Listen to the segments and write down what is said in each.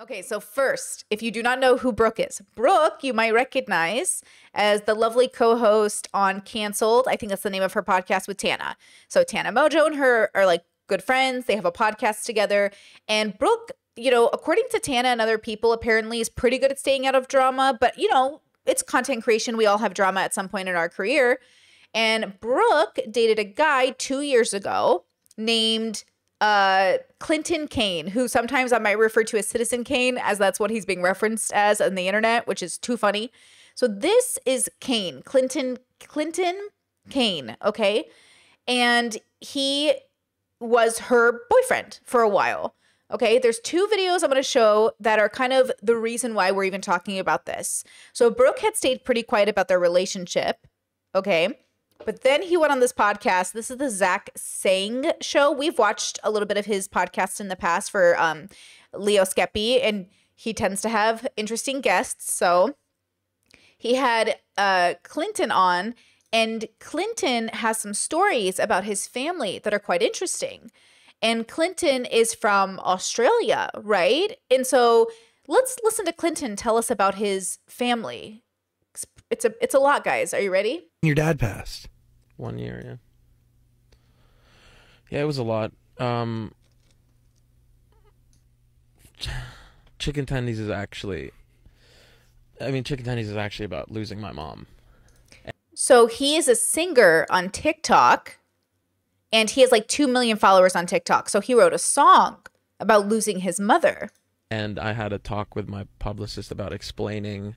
Okay, so first, if you do not know who Brooke is, Brooke, you might recognize as the lovely co host on Cancelled. I think that's the name of her podcast with Tana. So, Tana Mongeau and her are like good friends. They have a podcast together. And Brooke, you know, according to Tana and other people, apparently is pretty good at staying out of drama. But, you know, it's content creation. We all have drama at some point in our career. And Brooke dated a guy two years ago named uh, Clinton Kane, who sometimes I might refer to as Citizen Kane, as that's what he's being referenced as on the internet, which is too funny. So this is Kane, Clinton, Clinton Kane, okay? And he was her boyfriend for a while. Okay, there's two videos I'm going to show that are kind of the reason why we're even talking about this. So Brooke had stayed pretty quiet about their relationship. Okay. But then he went on this podcast. This is the Zach Sang show. We've watched a little bit of his podcast in the past for um, Leo Skepi, and he tends to have interesting guests. So he had uh, Clinton on, and Clinton has some stories about his family that are quite interesting. And Clinton is from Australia, right? And so let's listen to Clinton tell us about his family. It's a it's a lot, guys. Are you ready? Your dad passed. One year, yeah. Yeah, it was a lot. Um, Chicken Tendies is actually. I mean, Chicken Tendies is actually about losing my mom. So he is a singer on TikTok, and he has like 2 million followers on TikTok. So he wrote a song about losing his mother. And I had a talk with my publicist about explaining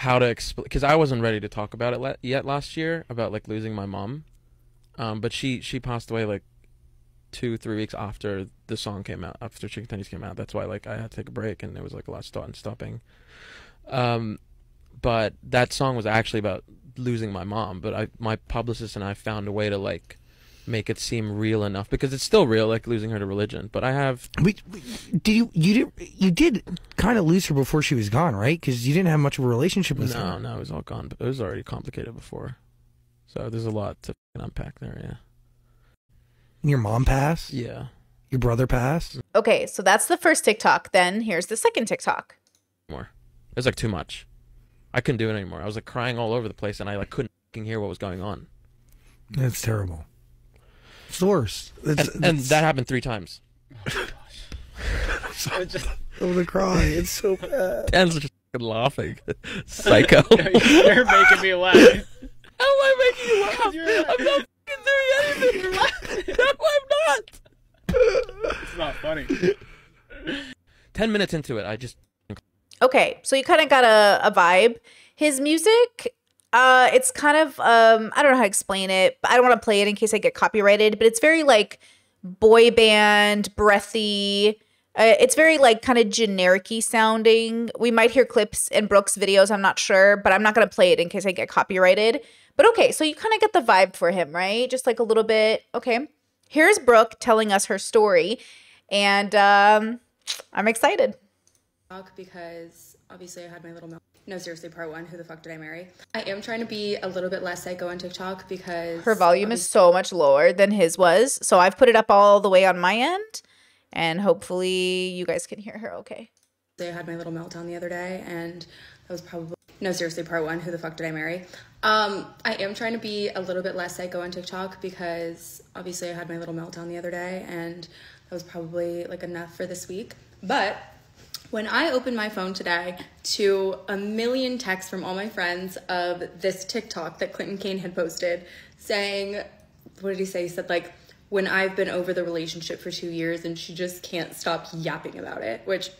how to explain because I wasn't ready to talk about it le- yet last year about like losing my mom. Um, but she she passed away like two three weeks after the song came out after Chicken Tendies came out. That's why like I had to take a break and there was like a lot of start and stopping. Um, but that song was actually about losing my mom. But I my publicist and I found a way to like make it seem real enough because it's still real, like losing her to religion. But I have. We, we, did you you did you did kind of lose her before she was gone, right? Because you didn't have much of a relationship with no, her. No, no, it was all gone. But it was already complicated before, so there's a lot to unpack there. Yeah. Your mom passed. Yeah. Your brother passed. Okay, so that's the first TikTok. Then here's the second TikTok. More. It was like too much. I couldn't do it anymore. I was like crying all over the place, and I like couldn't hear what was going on. That's terrible. It's the worst. It's, and, and that happened three times. I'm gonna cry. It's so bad. Dan's just laughing. Psycho. You're making me laugh. How am I making you laugh? I'm not doing anything. You're laughing. No, I'm not. It's not funny. Ten minutes into it, I just. Okay, so you kind of got a, a vibe. His music uh, it's kind of um, I don't know how to explain it. But I don't want to play it in case I get copyrighted. But it's very like boy band, breathy. Uh, it's very like kind of genericy sounding. We might hear clips in Brooks' videos. I'm not sure, but I'm not gonna play it in case I get copyrighted. But okay, so you kind of get the vibe for him, right? Just like a little bit. Okay, here's Brooke telling us her story, and um, I'm excited. Because obviously I had my little no, seriously, part one, who the fuck did I marry? I am trying to be a little bit less psycho on TikTok because her volume is so much lower than his was. So I've put it up all the way on my end, and hopefully you guys can hear her okay. I had my little meltdown the other day, and that was probably no, seriously, part one, who the fuck did I marry? Um, I am trying to be a little bit less psycho on TikTok because obviously I had my little meltdown the other day, and that was probably like enough for this week. But when I opened my phone today to a million texts from all my friends of this TikTok that Clinton Kane had posted saying, what did he say? He said, like, when I've been over the relationship for two years and she just can't stop yapping about it, which,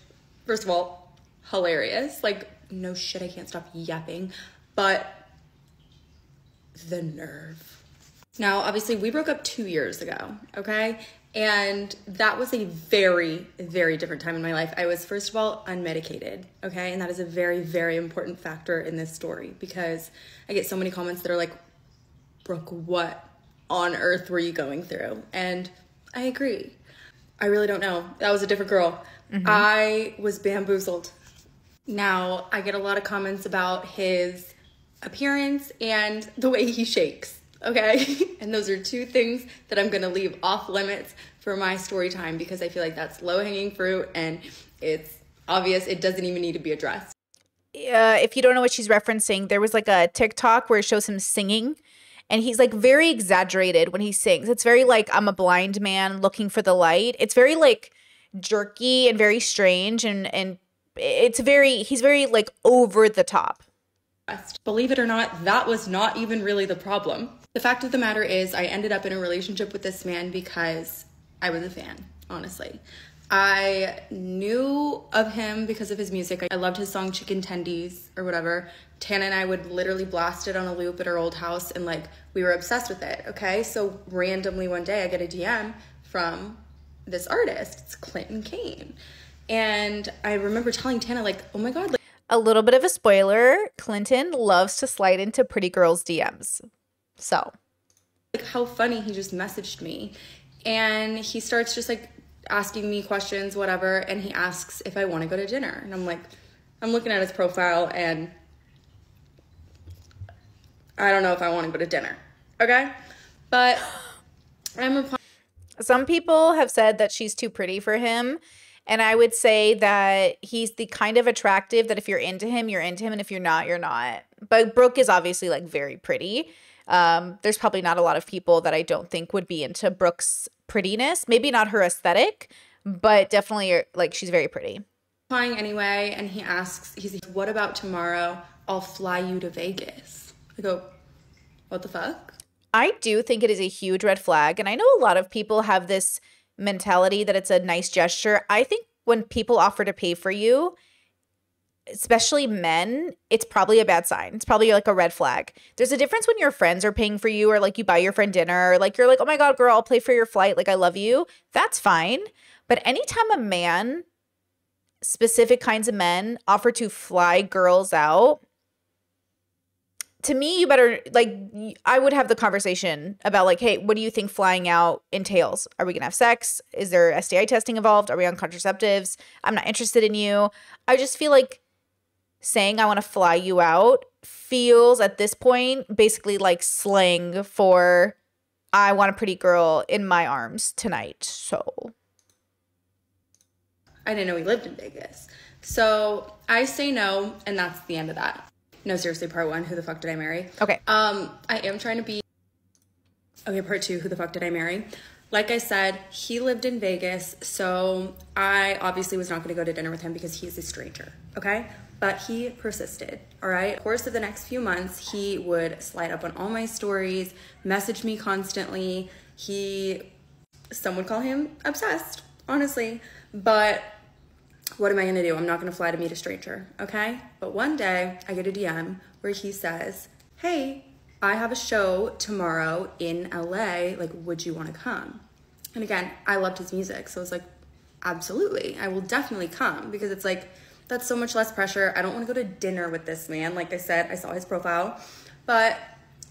first of all, hilarious. Like, no shit, I can't stop yapping. But the nerve. Now, obviously, we broke up two years ago, okay? And that was a very, very different time in my life. I was, first of all, unmedicated, okay? And that is a very, very important factor in this story because I get so many comments that are like, Brooke, what on earth were you going through? And I agree. I really don't know. That was a different girl. Mm-hmm. I was bamboozled. Now, I get a lot of comments about his appearance and the way he shakes okay? and those are two things that I'm gonna leave off limits for my story time because I feel like that's low hanging fruit and it's obvious. It doesn't even need to be addressed. uh, if you don't know what she's referencing, there was like a TikTok where it shows him singing, and he's like very exaggerated when he sings. It's very like I'm a blind man looking for the light. It's very like jerky and very strange, and and it's very he's very like over the top. Believe it or not, that was not even really the problem. The fact of the matter is, I ended up in a relationship with this man because I was a fan, honestly. I knew of him because of his music. I loved his song Chicken Tendies or whatever. Tana and I would literally blast it on a loop at our old house and like we were obsessed with it. Okay. So randomly one day I get a DM from this artist. It's Clinton Kane. And I remember telling Tana, like, oh my God, like, A little bit of a spoiler: Clinton loves to slide into pretty girls' DMs. So like how funny he just messaged me and he starts just like asking me questions whatever and he asks if i want to go to dinner and i'm like i'm looking at his profile and i don't know if i want to go to dinner okay but i'm replying Some people have said that she's too pretty for him. And I would say that he's the kind of attractive that if you're into him, you're into him. And if you're not, you're not. But Brooke is obviously like very pretty. Um, there's probably not a lot of people that I don't think would be into Brooke's prettiness. Maybe not her aesthetic, but definitely like she's very pretty. Flying anyway and he asks he's like what about tomorrow i'll fly you to vegas i go what the fuck I do think it is a huge red flag. And I know a lot of people have this mentality that it's a nice gesture. I think when people offer to pay for you, especially men, it's probably a bad sign. It's probably like a red flag. There's a difference when your friends are paying for you or like you buy your friend dinner or like you're like, oh my God, girl, I'll pay for your flight. Like I love you. That's fine. But anytime a man, specific kinds of men, offer to fly girls out, to me, you better like I would have the conversation about like, hey, what do you think flying out entails? Are we gonna have sex? Is there STI testing involved? Are we on contraceptives? I'm not interested in you. I just feel like saying I want to fly you out feels at this point basically like slang for I want a pretty girl in my arms tonight. So I didn't know he lived in Vegas. So I say no, and that's the end of that. No, seriously, part one, who the fuck did I marry? okay. Um, I am trying to be okay, part two, who the fuck did I marry? Like I said, he lived in Vegas, so I obviously was not gonna go to dinner with him because he's a stranger, okay? But he persisted, all right? course of the next few months, he would slide up on all my stories, message me constantly. He some would call him obsessed, honestly. But what am I gonna do? I'm not gonna fly to meet a stranger, okay? But one day I get a DM where he says, Hey, I have a show tomorrow in LA. Like, would you wanna come? And again, I loved his music, so I was like, Absolutely, I will definitely come because it's like, that's so much less pressure. I don't wanna go to dinner with this man. Like I said, I saw his profile, but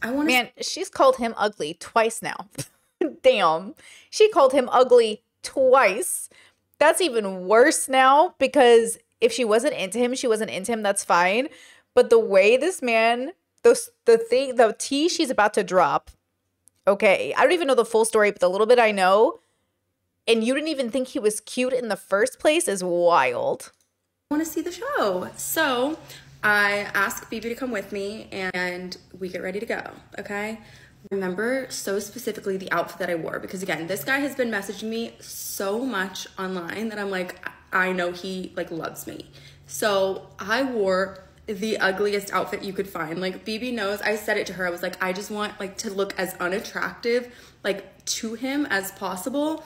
I wanna Man, she's called him ugly twice now. Damn. She called him ugly twice. That's even worse now because if she wasn't into him, she wasn't into him, that's fine. But the way this man, the, the thing, the tea she's about to drop, okay, I don't even know the full story, but the little bit I know, and you didn't even think he was cute in the first place is wild. Want to see the show. So I ask Phoebe to come with me and we get ready to go. Okay. Remember so specifically the outfit that I wore because again, this guy has been messaging me so much online that I'm like, I know he like loves me. So I wore the ugliest outfit you could find. Like Phoebe knows, I said it to her. I was like, I just want like to look as unattractive like to him as possible.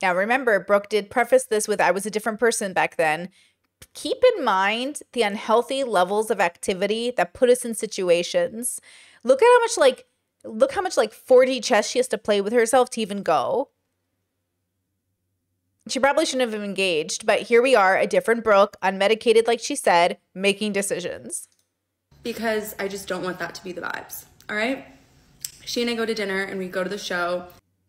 Now, remember, Brooke did preface this with I was a different person back then. Keep in mind the unhealthy levels of activity that put us in situations. Look at how much, like, look how much, like, 4D chess she has to play with herself to even go. She probably shouldn't have engaged, but here we are, a different Brooke, unmedicated, like she said, making decisions. because I just don't want that to be the vibes. All right? She and I go to dinner and we go to the show.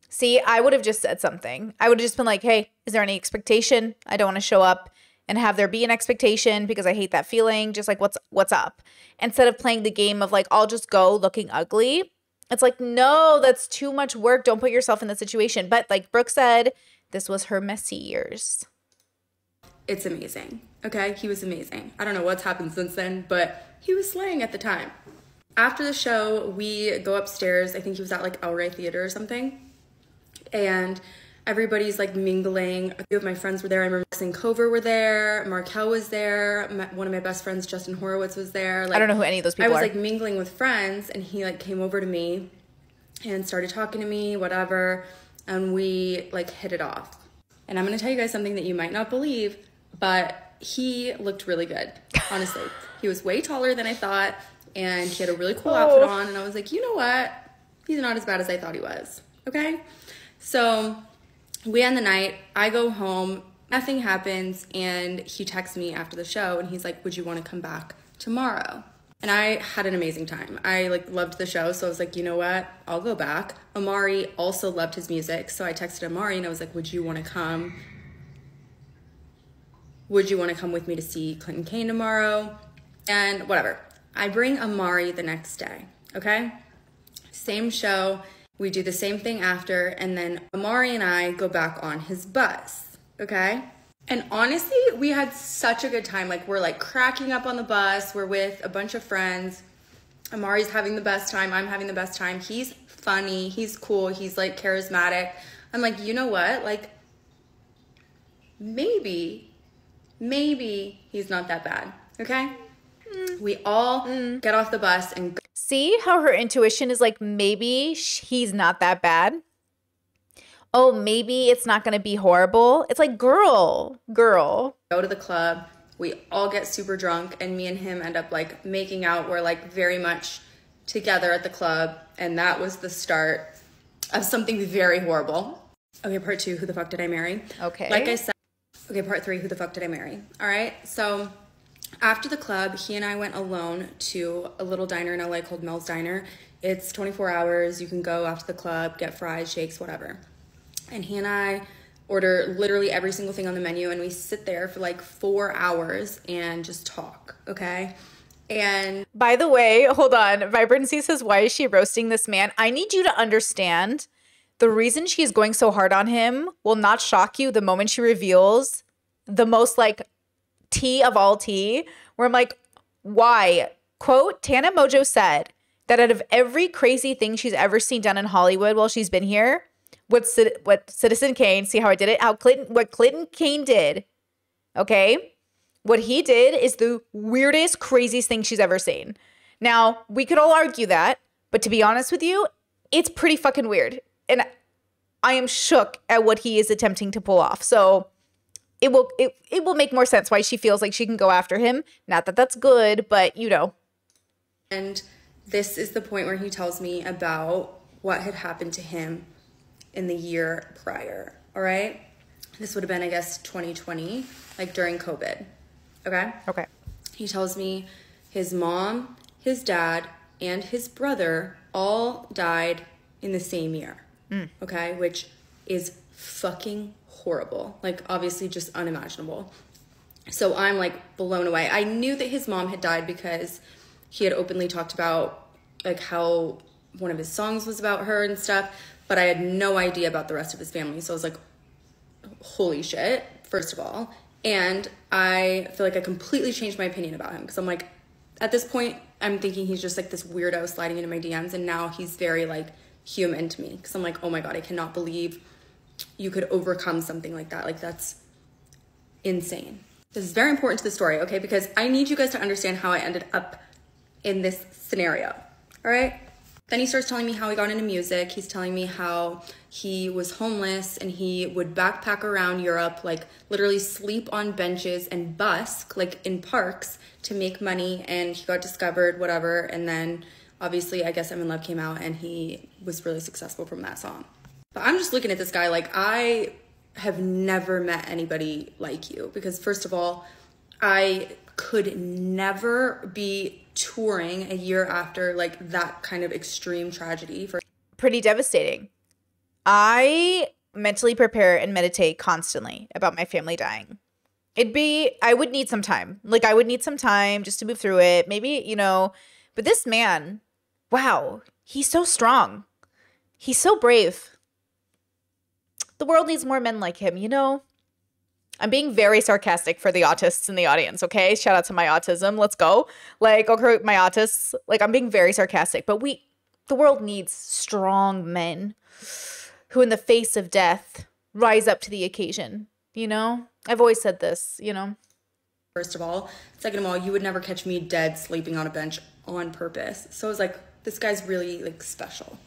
See, I would have just said something. I would have just been like, hey, is there any expectation? I don't want to show up and have there be an expectation because I hate that feeling. Just like what's what's up? Instead of playing the game of like, I'll just go looking ugly. It's like, no, that's too much work. Don't put yourself in the situation. But like Brooke said, this was her messy years. it's amazing. Okay, he was amazing. I don't know what's happened since then, but he was slaying at the time. After the show, we go upstairs. I think he was at like El Rey Theater or something. And everybody's like mingling. A few of my friends were there. I remember Maxine Cover were there. Markel was there. My, one of my best friends, Justin Horowitz, was there. Like, I don't know who any of those people I was are. like mingling with friends, and he like came over to me and started talking to me, whatever, and we like hit it off. And I'm gonna tell you guys something that you might not believe, but he looked really good. Honestly, he was way taller than I thought, and he had a really cool oh. outfit on. And I was like, you know what? He's not as bad as I thought he was. Okay, so we end the night. I go home. Nothing happens, and he texts me after the show, and he's like, "Would you want to come back tomorrow?" And I had an amazing time. I like loved the show, so I was like, you know what? I'll go back. Amari also loved his music, so I texted Amari and I was like, "Would you want to come? Would you want to come with me to see Clinton Kane tomorrow?" And whatever. I bring Amari the next day. Okay, same show. We do the same thing after, and then Amari and I go back on his bus. Okay. And honestly, we had such a good time. Like, we're like cracking up on the bus. We're with a bunch of friends. Amari's having the best time. I'm having the best time. He's funny. He's cool. He's like charismatic. I'm like, you know what? Like, maybe, maybe he's not that bad. Okay? Mm. We all mm. get off the bus and See how her intuition is like maybe he's not that bad. Oh, maybe it's not going to be horrible. It's like girl, girl. go to the club. We all get super drunk, and me and him end up like making out. We're like very much together at the club, and that was the start of something very horrible. Okay, part two Who the fuck did I marry? Okay. Like I said, okay, part three Who the fuck did I marry? All right, so after the club, he and I went alone to a little diner in LA called Mel's Diner. It's 24 hours. You can go after the club, get fries, shakes, whatever and he and I order literally every single thing on the menu and we sit there for like four hours and just talk, okay? And By the way, hold on. Vibrancy says, Why is she roasting this man? I need you to understand the reason she's going so hard on him will not shock you the moment she reveals the most like tea of all tea, where I'm like, Why? Quote Tana Mongeau said that out of every crazy thing she's ever seen done in Hollywood while she's been here, what, what Citizen Kane, see how I did it? How Clinton, what Clinton Kane did, okay? What he did is the weirdest, craziest thing she's ever seen. Now, we could all argue that, but to be honest with you, it's pretty fucking weird. And I am shook at what he is attempting to pull off. So it will it, it will make more sense why she feels like she can go after him. Not that that's good, but you know. and this is the point where he tells me about what had happened to him in the year prior. All right? This would have been I guess 2020, like during COVID. Okay? Okay. He tells me his mom, his dad, and his brother all died in the same year. Mm. Okay, which is fucking horrible. Like, obviously, just unimaginable. So I'm like blown away. I knew that his mom had died because he had openly talked about like how one of his songs was about her and stuff, but I had no idea about the rest of his family. So I was like, holy shit, first of all. And I feel like I completely changed my opinion about him because I'm like, at this point, I'm thinking he's just like this weirdo sliding into my DMs, and now he's very like human to me because I'm like, oh my god, I cannot believe you could overcome something like that. Like, that's insane. This is very important to the story, okay? Because I need you guys to understand how I ended up in this scenario, all right? Then he starts telling me how he got into music. He's telling me how he was homeless and he would backpack around Europe, like literally sleep on benches and busk, like in parks, to make money. And he got discovered, whatever. And then obviously, I guess I'm in Love came out and he was really successful from that song. But I'm just looking at this guy like I have never met anybody like you because, first of all, I could never be touring a year after like that kind of extreme tragedy for Pretty devastating. I mentally prepare and meditate constantly about my family dying. It'd be, I would need some time. Like, I would need some time just to move through it. Maybe, you know, but this man, wow, he's so strong. He's so brave. The world needs more men like him, you know? I'm being very sarcastic for the autists in the audience, okay? Shout out to my autism. Let's go. Like, okay, my autists. Like, I'm being very sarcastic, but we, the world needs strong men who, in the face of death, rise up to the occasion. You know? I've always said this, you know? first of all. Second of all, you would never catch me dead sleeping on a bench on purpose. So I was like, this guy's really like special.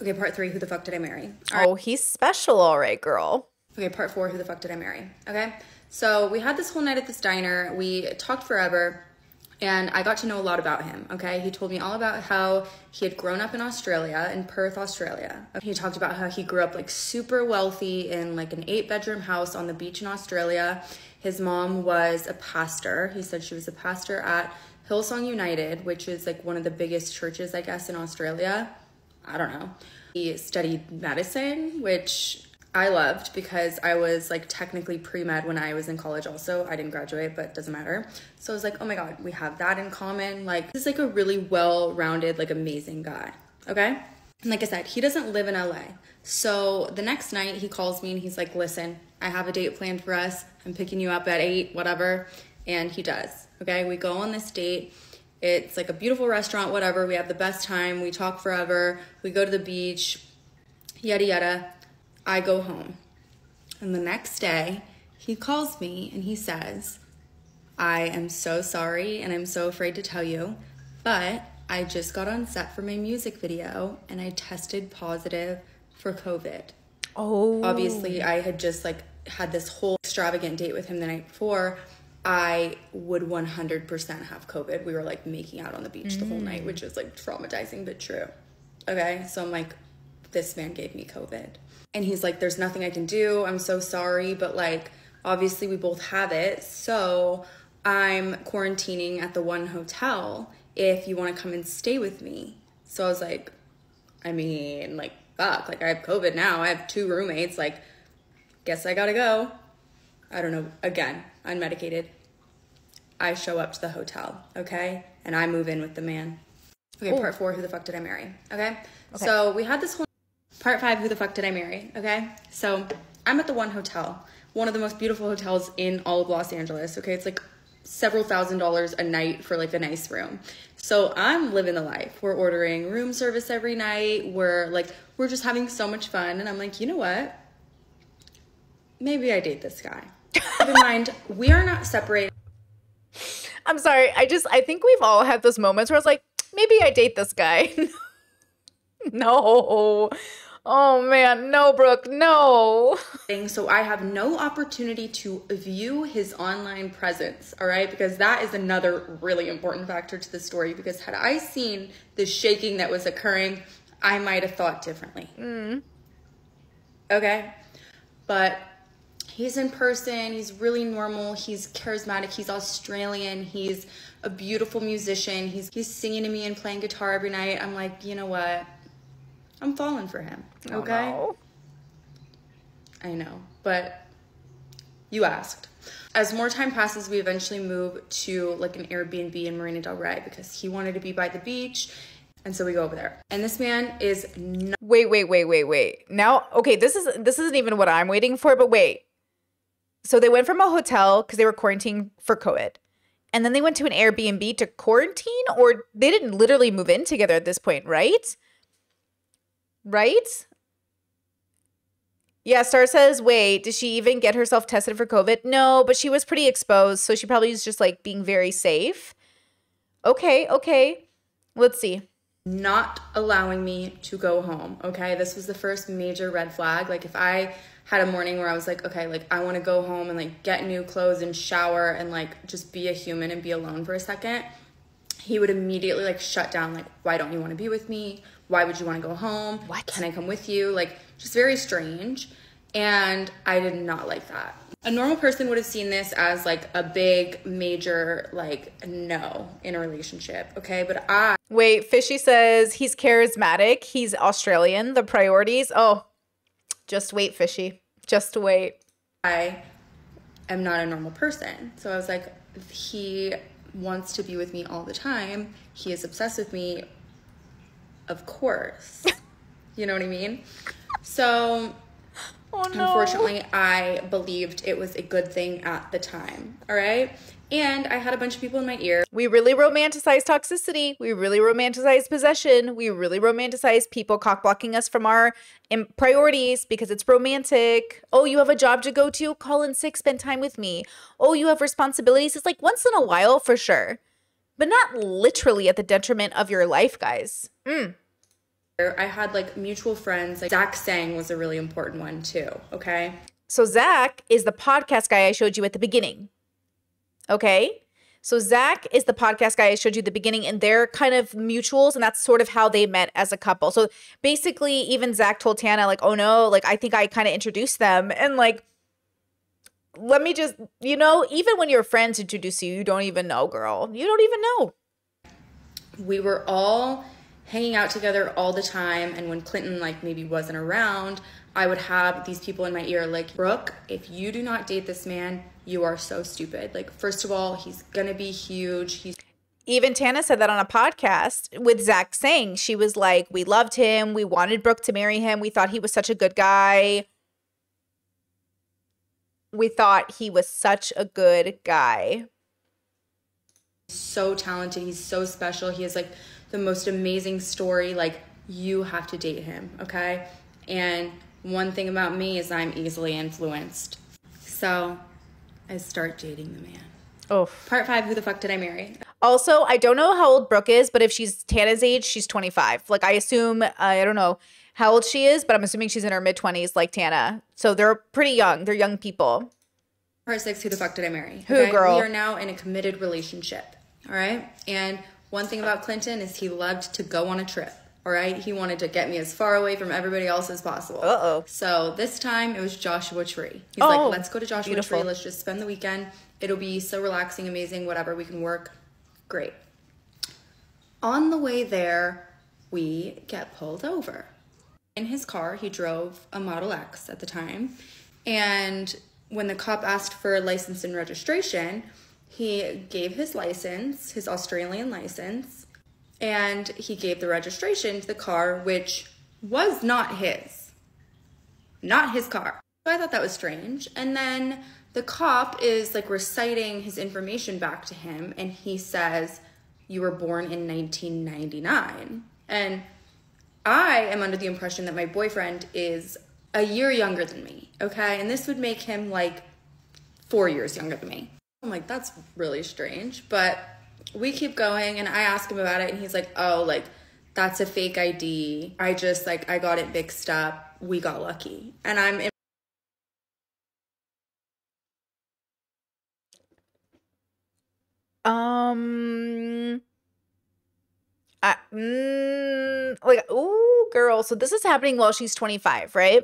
Okay, part three, who the fuck did I marry? Right. Oh, he's special, all right, girl. Okay, part four, who the fuck did I marry? Okay, so we had this whole night at this diner. We talked forever, and I got to know a lot about him. Okay, he told me all about how he had grown up in Australia, in Perth, Australia. He talked about how he grew up like super wealthy in like an eight bedroom house on the beach in Australia. His mom was a pastor. He said she was a pastor at Hillsong United, which is like one of the biggest churches, I guess, in Australia. I don't know. He studied medicine, which I loved because I was like technically pre med when I was in college, also. I didn't graduate, but doesn't matter. So I was like, oh my God, we have that in common. Like, this is like a really well rounded, like amazing guy. Okay. And like I said, he doesn't live in LA. So the next night he calls me and he's like, listen, I have a date planned for us. I'm picking you up at eight, whatever. And he does. Okay. We go on this date. It's like a beautiful restaurant, whatever. We have the best time. We talk forever. We go to the beach, yada, yada. I go home. And the next day, he calls me and he says, I am so sorry and I'm so afraid to tell you, but I just got on set for my music video and I tested positive for COVID. Oh. Obviously, I had just like had this whole extravagant date with him the night before. I would 100% have COVID. We were like making out on the beach the whole night, which is like traumatizing but true. Okay, so I'm like, this man gave me COVID. And he's like, there's nothing I can do. I'm so sorry, but like, obviously, we both have it. So I'm quarantining at the one hotel if you want to come and stay with me. So I was like, I mean, like, fuck, like, I have COVID now. I have two roommates. Like, guess I gotta go. I don't know. Again, unmedicated. I show up to the hotel, okay? And I move in with the man. Okay, part four, who the fuck did I marry? Okay? So we had this whole part five, who the fuck did I marry? Okay? So I'm at the one hotel, one of the most beautiful hotels in all of Los Angeles. Okay, it's like several thousand dollars a night for like a nice room. So I'm living the life. We're ordering room service every night. We're like, we're just having so much fun. And I'm like, you know what? Maybe I date this guy. Keep in mind, we are not separated. I'm sorry. I just, I think we've all had those moments where I was like, maybe I date this guy. no. Oh man, no, Brooke, no. thing, so I have no opportunity to view his online presence, all right? Because that is another really important factor to the story. Because had I seen the shaking that was occurring, I might have thought differently. Mm. Okay? But he's in person, he's really normal, he's charismatic, he's Australian, he's a beautiful musician, he's, he's singing to me and playing guitar every night. I'm like, you know what? I'm falling for him. Oh, okay? Oh, I know, but you asked. As more time passes, we eventually move to like an Airbnb in Marina Del Rey because he wanted to be by the beach. And so we go over there. And this man is not Wait, wait, wait, wait, wait. Now, okay, this is this isn't even what I'm waiting for, but wait. So they went from a hotel because they were quarantining for COVID. And then they went to an Airbnb to quarantine, or they didn't literally move in together at this point, right? Right? Yeah, Star says, wait, did she even get herself tested for COVID? No, but she was pretty exposed, so she probably is just like being very safe. Okay, okay. Let's see. not allowing me to go home. Okay. This was the first major red flag. Like, if I had a morning where I was like, okay, like, I want to go home and like get new clothes and shower and like just be a human and be alone for a second, he would immediately like shut down, like, why don't you want to be with me? Why would you want to go home? What? Can I come with you? Like, just very strange. And I did not like that. A normal person would have seen this as like a big, major, like, no in a relationship. Okay. But I, Wait, Fishy says he's charismatic. He's Australian. The priorities. Oh, just wait, Fishy. Just wait. I am not a normal person. So I was like, he wants to be with me all the time. He is obsessed with me. Of course. you know what I mean? So Oh no. Unfortunately, I believed it was a good thing at the time. All right. And I had a bunch of people in my ear. We really romanticize toxicity. We really romanticize possession. We really romanticize people cock blocking us from our im- priorities because it's romantic. Oh, you have a job to go to? Call in sick, spend time with me. Oh, you have responsibilities? It's like once in a while for sure, but not literally at the detriment of your life, guys. Mm. I had like mutual friends. Like Zach Sang was a really important one too. Okay. So, Zach is the podcast guy I showed you at the beginning. Okay. So Zach is the podcast guy I showed you the beginning, and they're kind of mutuals, and that's sort of how they met as a couple. So basically, even Zach told Tana, like, oh no, like I think I kind of introduced them. And like, let me just, you know, even when your friends introduce you, you don't even know, girl. You don't even know. We were all hanging out together all the time, and when Clinton like maybe wasn't around, I would have these people in my ear like, Brooke, if you do not date this man, you are so stupid. Like, first of all, he's gonna be huge. He's Even Tana said that on a podcast with Zach Sang she was like, We loved him. We wanted Brooke to marry him. We thought he was such a good guy. We thought he was such a good guy. so talented. He's so special. He has like the most amazing story. Like, you have to date him, okay? And one thing about me is I'm easily influenced. So I start dating the man. Oh. Part five Who the fuck did I marry? Also, I don't know how old Brooke is, but if she's Tana's age, she's 25. Like, I assume, I don't know how old she is, but I'm assuming she's in her mid 20s, like Tana. So they're pretty young. They're young people. Part six, who the fuck did I marry? Who, girl? We are now in a committed relationship. All right. And one thing about Clinton is he loved to go on a trip. All right. He wanted to get me as far away from everybody else as possible. Uh-oh. So this time it was Joshua Tree. He's Oh, like, let's go to Joshua beautiful. Tree. Let's just spend the weekend. It'll be so relaxing, amazing, whatever. We can work. Great. On the way there, we get pulled over. In his car, he drove a Model X at the time. And when the cop asked for a license and registration, he gave his license, his Australian license, and he gave the registration to the car, which was not his. Not his car. So I thought that was strange. And then the cop is like reciting his information back to him, and he says, You were born in 1999. And I am under the impression that my boyfriend is a year younger than me, okay? And this would make him like four years younger than me. I'm like, that's really strange. But we keep going, and I ask him about it, and he's like, oh, like, that's a fake ID. I just, like, I got it mixed up. We got lucky. And I'm in Um, I, mm, like, ooh, girl. So this is happening while she's 25, right?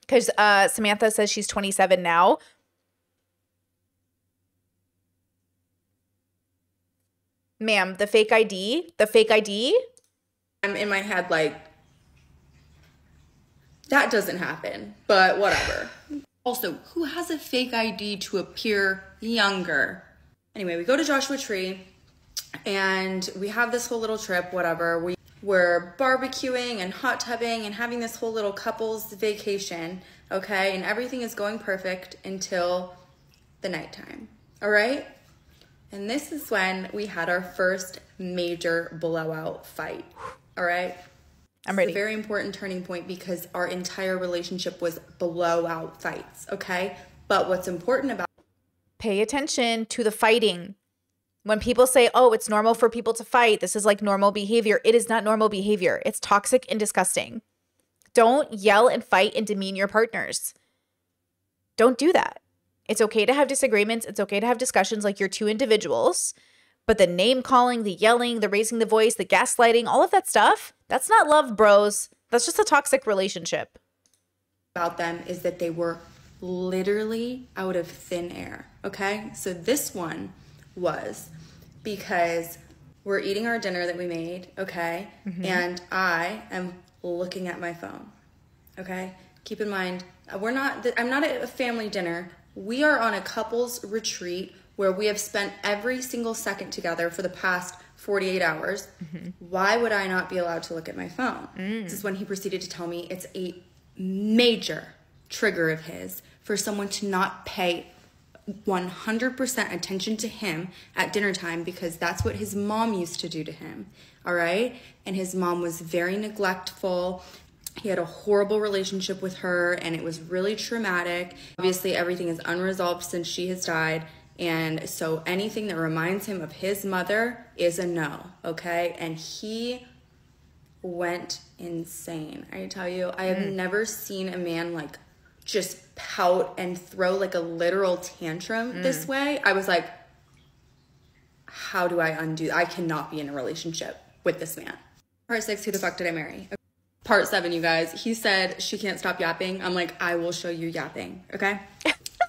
Because uh, Samantha says she's 27 now. Ma'am, the fake ID, the fake ID. I'm in my head like that doesn't happen, but whatever. Also, who has a fake ID to appear younger? Anyway, we go to Joshua Tree and we have this whole little trip, whatever. We we're barbecuing and hot tubbing and having this whole little couples vacation, okay? And everything is going perfect until the nighttime. All right? And this is when we had our first major blowout fight. All right? I'm It's ready. a very important turning point because our entire relationship was blowout fights, okay? But what's important about Pay attention to the fighting. When people say, oh, it's normal for people to fight, this is like normal behavior, it is not normal behavior. It's toxic and disgusting. Don't yell and fight and demean your partners. Don't do that. It's okay to have disagreements. It's okay to have discussions like you're two individuals. But the name calling, the yelling, the raising the voice, the gaslighting, all of that stuff, that's not love, bros. That's just a toxic relationship. about them is that they were literally out of thin air. Okay? So this one was because we're eating our dinner that we made, okay? Mm-hmm. And I am looking at my phone. Okay? Keep in mind, we're not I'm not at a family dinner. We are on a couples retreat where we have spent every single second together for the past 48 hours. Mm-hmm. Why would I not be allowed to look at my phone? Mm. This is when he proceeded to tell me it's a major, trigger of his for someone to not pay 100% attention to him at dinner time because that's what his mom used to do to him. All right? And his mom was very neglectful. He had a horrible relationship with her and it was really traumatic. Obviously, everything is unresolved since she has died. And so anything that reminds him of his mother is a no, okay? And he went insane. I tell you, I have mm. never seen a man like just pout and throw like a literal tantrum mm. this way. I was like, how do I undo? I cannot be in a relationship with this man. Part six, who the fuck did I marry? Part seven, you guys. He said she can't stop yapping. I'm like, I will show you yapping, okay?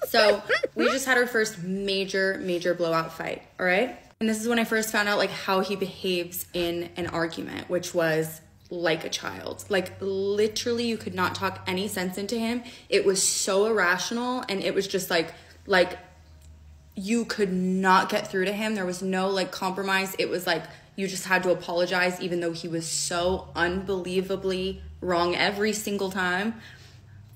so we just had our first major, major blowout fight, all right? And this is when I first found out like how he behaves in an argument, which was like a child. Like literally you could not talk any sense into him. It was so irrational and it was just like like you could not get through to him. There was no like compromise. It was like you just had to apologize even though he was so unbelievably wrong every single time.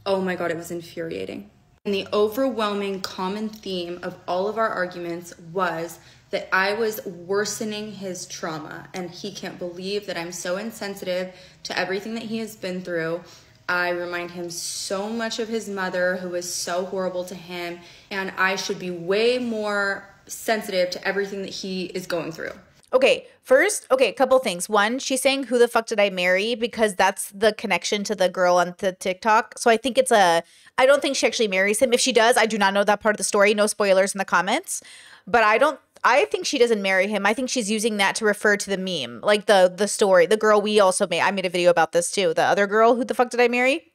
Oh my god, it was infuriating. And the overwhelming common theme of all of our arguments was that I was worsening his trauma, and he can't believe that I'm so insensitive to everything that he has been through. I remind him so much of his mother, who was so horrible to him, and I should be way more sensitive to everything that he is going through. Okay, first, okay, a couple things. One, she's saying, Who the fuck did I marry? Because that's the connection to the girl on the TikTok. So I think it's a, I don't think she actually marries him. If she does, I do not know that part of the story. No spoilers in the comments. But I don't, I think she doesn't marry him. I think she's using that to refer to the meme, like the the story. The girl we also made, I made a video about this too. The other girl, Who the fuck did I marry?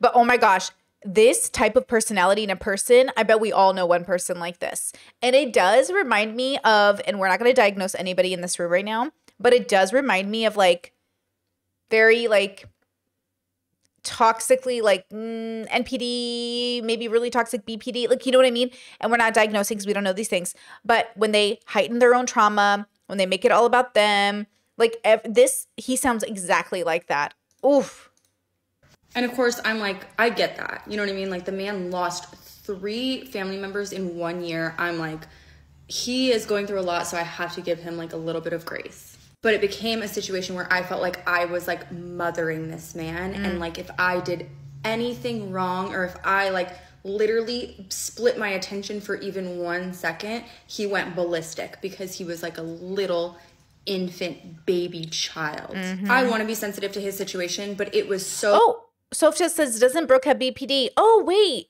But oh my gosh, this type of personality in a person, I bet we all know one person like this. And it does remind me of, and we're not going to diagnose anybody in this room right now, but it does remind me of like very like toxically like mm, NPD, maybe really toxic BPD, like you know what I mean? And we're not diagnosing because we don't know these things. But when they heighten their own trauma, when they make it all about them, like ev- this, he sounds exactly like that. Oof. And of course, I'm like, I get that. You know what I mean? Like, the man lost three family members in one year. I'm like, he is going through a lot, so I have to give him like a little bit of grace. But it became a situation where I felt like I was like mothering this man. And mm. like, if I did anything wrong or if I like literally split my attention for even one second, he went ballistic because he was like a little infant baby child. Mm-hmm. I want to be sensitive to his situation, but it was so Oh, Sophia says, doesn't Brooke have BPD? Oh, wait.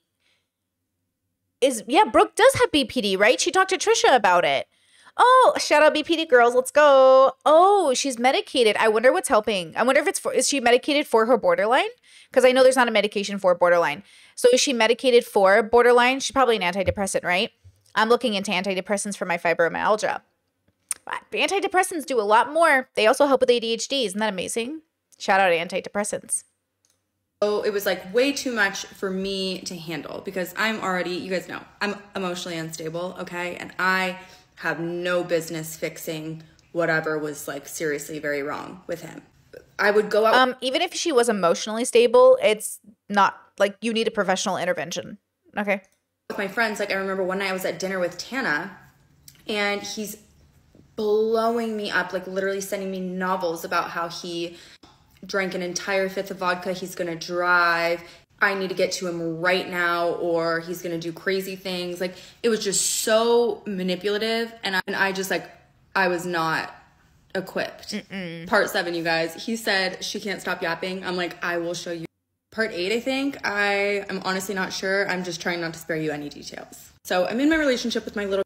Is yeah, Brooke does have BPD, right? She talked to Trisha about it. Oh, shout out BPD girls, let's go. Oh, she's medicated. I wonder what's helping. I wonder if it's for is she medicated for her borderline? Because I know there's not a medication for borderline. So is she medicated for borderline? She's probably an antidepressant, right? I'm looking into antidepressants for my fibromyalgia. But antidepressants do a lot more. They also help with ADHD. Isn't that amazing? Shout out antidepressants. So it was like way too much for me to handle because I'm already, you guys know, I'm emotionally unstable, okay? And I have no business fixing whatever was like seriously very wrong with him. I would go out Um, even if she was emotionally stable, it's not like you need a professional intervention. Okay. with my friends. Like I remember one night I was at dinner with Tana and he's blowing me up, like literally sending me novels about how he drank an entire fifth of vodka, he's gonna drive. I need to get to him right now, or he's gonna do crazy things. Like it was just so manipulative, and I, and I just like I was not equipped. Part seven, you guys. He said she can't stop yapping. I'm like, I will show you. Part eight, I think. I am honestly not sure. I'm just trying not to spare you any details. So I'm in my relationship with my little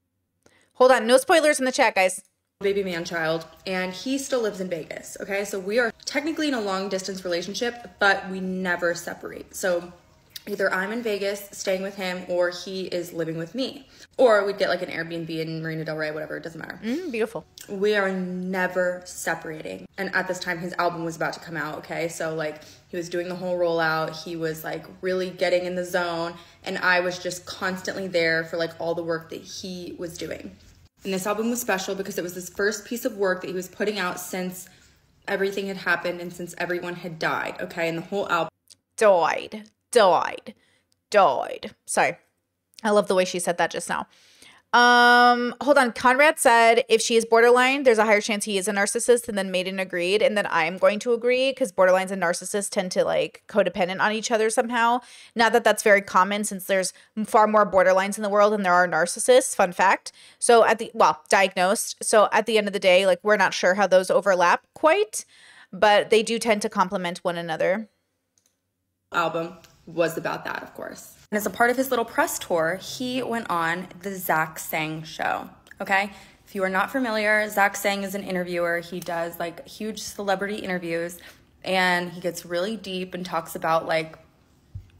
Hold on. No spoilers in the chat, guys. Baby man child, and he still lives in Vegas. Okay, so we are technically in a long distance relationship, but we never separate. So either I'm in Vegas staying with him, or he is living with me, or we'd get like an Airbnb in Marina Del Rey, whatever. It doesn't matter. Mm, beautiful. we are never separating. And at this time, his album was about to come out, okay? So, like, he was doing the whole rollout. He was, like, really getting in the zone. And I was just constantly there for, like, all the work that he was doing. And this album was special because it was his first piece of work that he was putting out since everything had happened and since everyone had died, okay? And the whole album Died. died. Died. Sorry. I love the way she said that just now. Um, hold on. Conrad said if she is borderline, there's a higher chance he is a narcissist, and then Maiden agreed, and then I'm going to agree because borderlines and narcissists tend to like codependent on each other somehow. Not that that's very common since there's far more borderlines in the world than there are narcissists. Fun fact. So at the well, diagnosed. So at the end of the day, like we're not sure how those overlap quite, but they do tend to complement one another. album was about that, of course. And as a part of his little press tour, he went on the Zach Sang show. Okay? If you are not familiar, Zach Sang is an interviewer. He does like huge celebrity interviews and he gets really deep and talks about like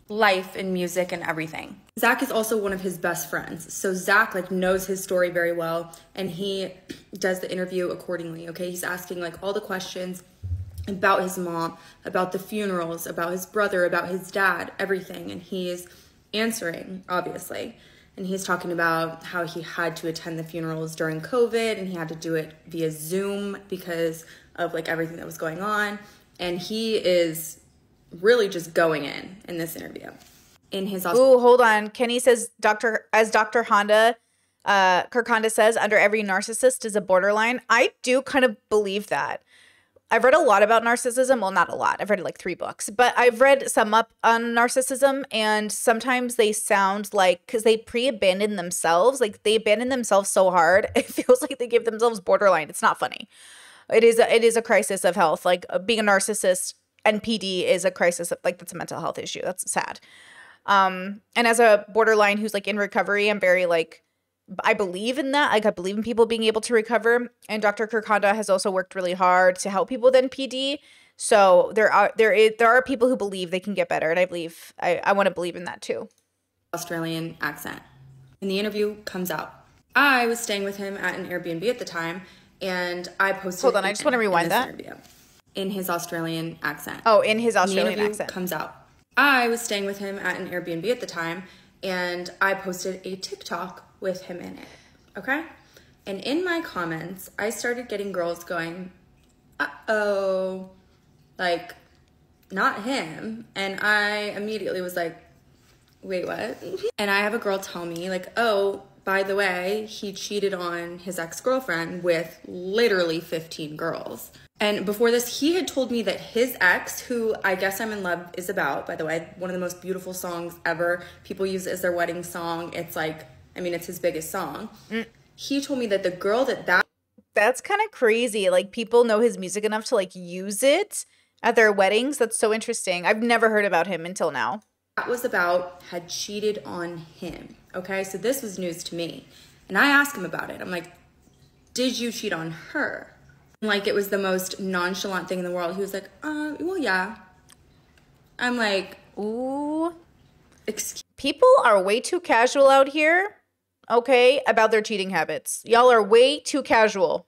life and music and everything. Zach is also one of his best friends. So Zach like knows his story very well and he does the interview accordingly. Okay? He's asking like all the questions about his mom, about the funerals, about his brother, about his dad, everything. And he's answering, obviously. And he's talking about how he had to attend the funerals during COVID and he had to do it via Zoom because of like everything that was going on. And he is really just going in in this interview. In his Ooh, hold on. Kenny says Dr. as Dr. Honda, uh, Kirk Honda says, under every narcissist is a borderline. I do kind of believe that. I've read a lot about narcissism. Well, not a lot. I've read like three books, but I've read some up on narcissism, and sometimes they sound like because they pre abandon themselves, like they abandon themselves so hard, it feels like they give themselves borderline. It's not funny. It is. A, it is a crisis of health. Like uh, being a narcissist and PD is a crisis. Of, like that's a mental health issue. That's sad. Um, and as a borderline who's like in recovery, I'm very like I believe in that. Like I believe in people being able to recover. And Dr. Kirk Honda has also worked really hard to help people with NPD. So there are there is there are people who believe they can get better, and I believe I, I want to believe in that too. Australian accent. And the interview comes out. I was staying with him at an Airbnb at the time, and I posted. Hold on, I just in- in rewind that. interview in his Australian accent. Oh, in his the Australian interview accent. comes out. I was staying with him at an Airbnb at the time, and I posted a TikTok with him in it. Okay? And in my comments, I started getting girls going, uh oh, like, not him. And I immediately was like, wait, what? And I have a girl tell me, like, oh, by the way, he cheated on his ex girlfriend with literally 15 girls. And before this, he had told me that his ex, who I guess I'm in love is about, by the way, one of the most beautiful songs ever. People use it as their wedding song. It's like, I mean, it's his biggest song. He told me that the girl that that That's kind of crazy. Like people know his music enough to like use it at their weddings. That's so interesting. I've never heard about him until now. that was about had cheated on him. Okay, so this was news to me. And I asked him about it. I'm like, Did you cheat on her? Like, it was the most nonchalant thing in the world. He was like, Uh, well, yeah. I'm like, Ooh. Excuse People are way too casual out here, okay, about their cheating habits. Y'all are way too casual.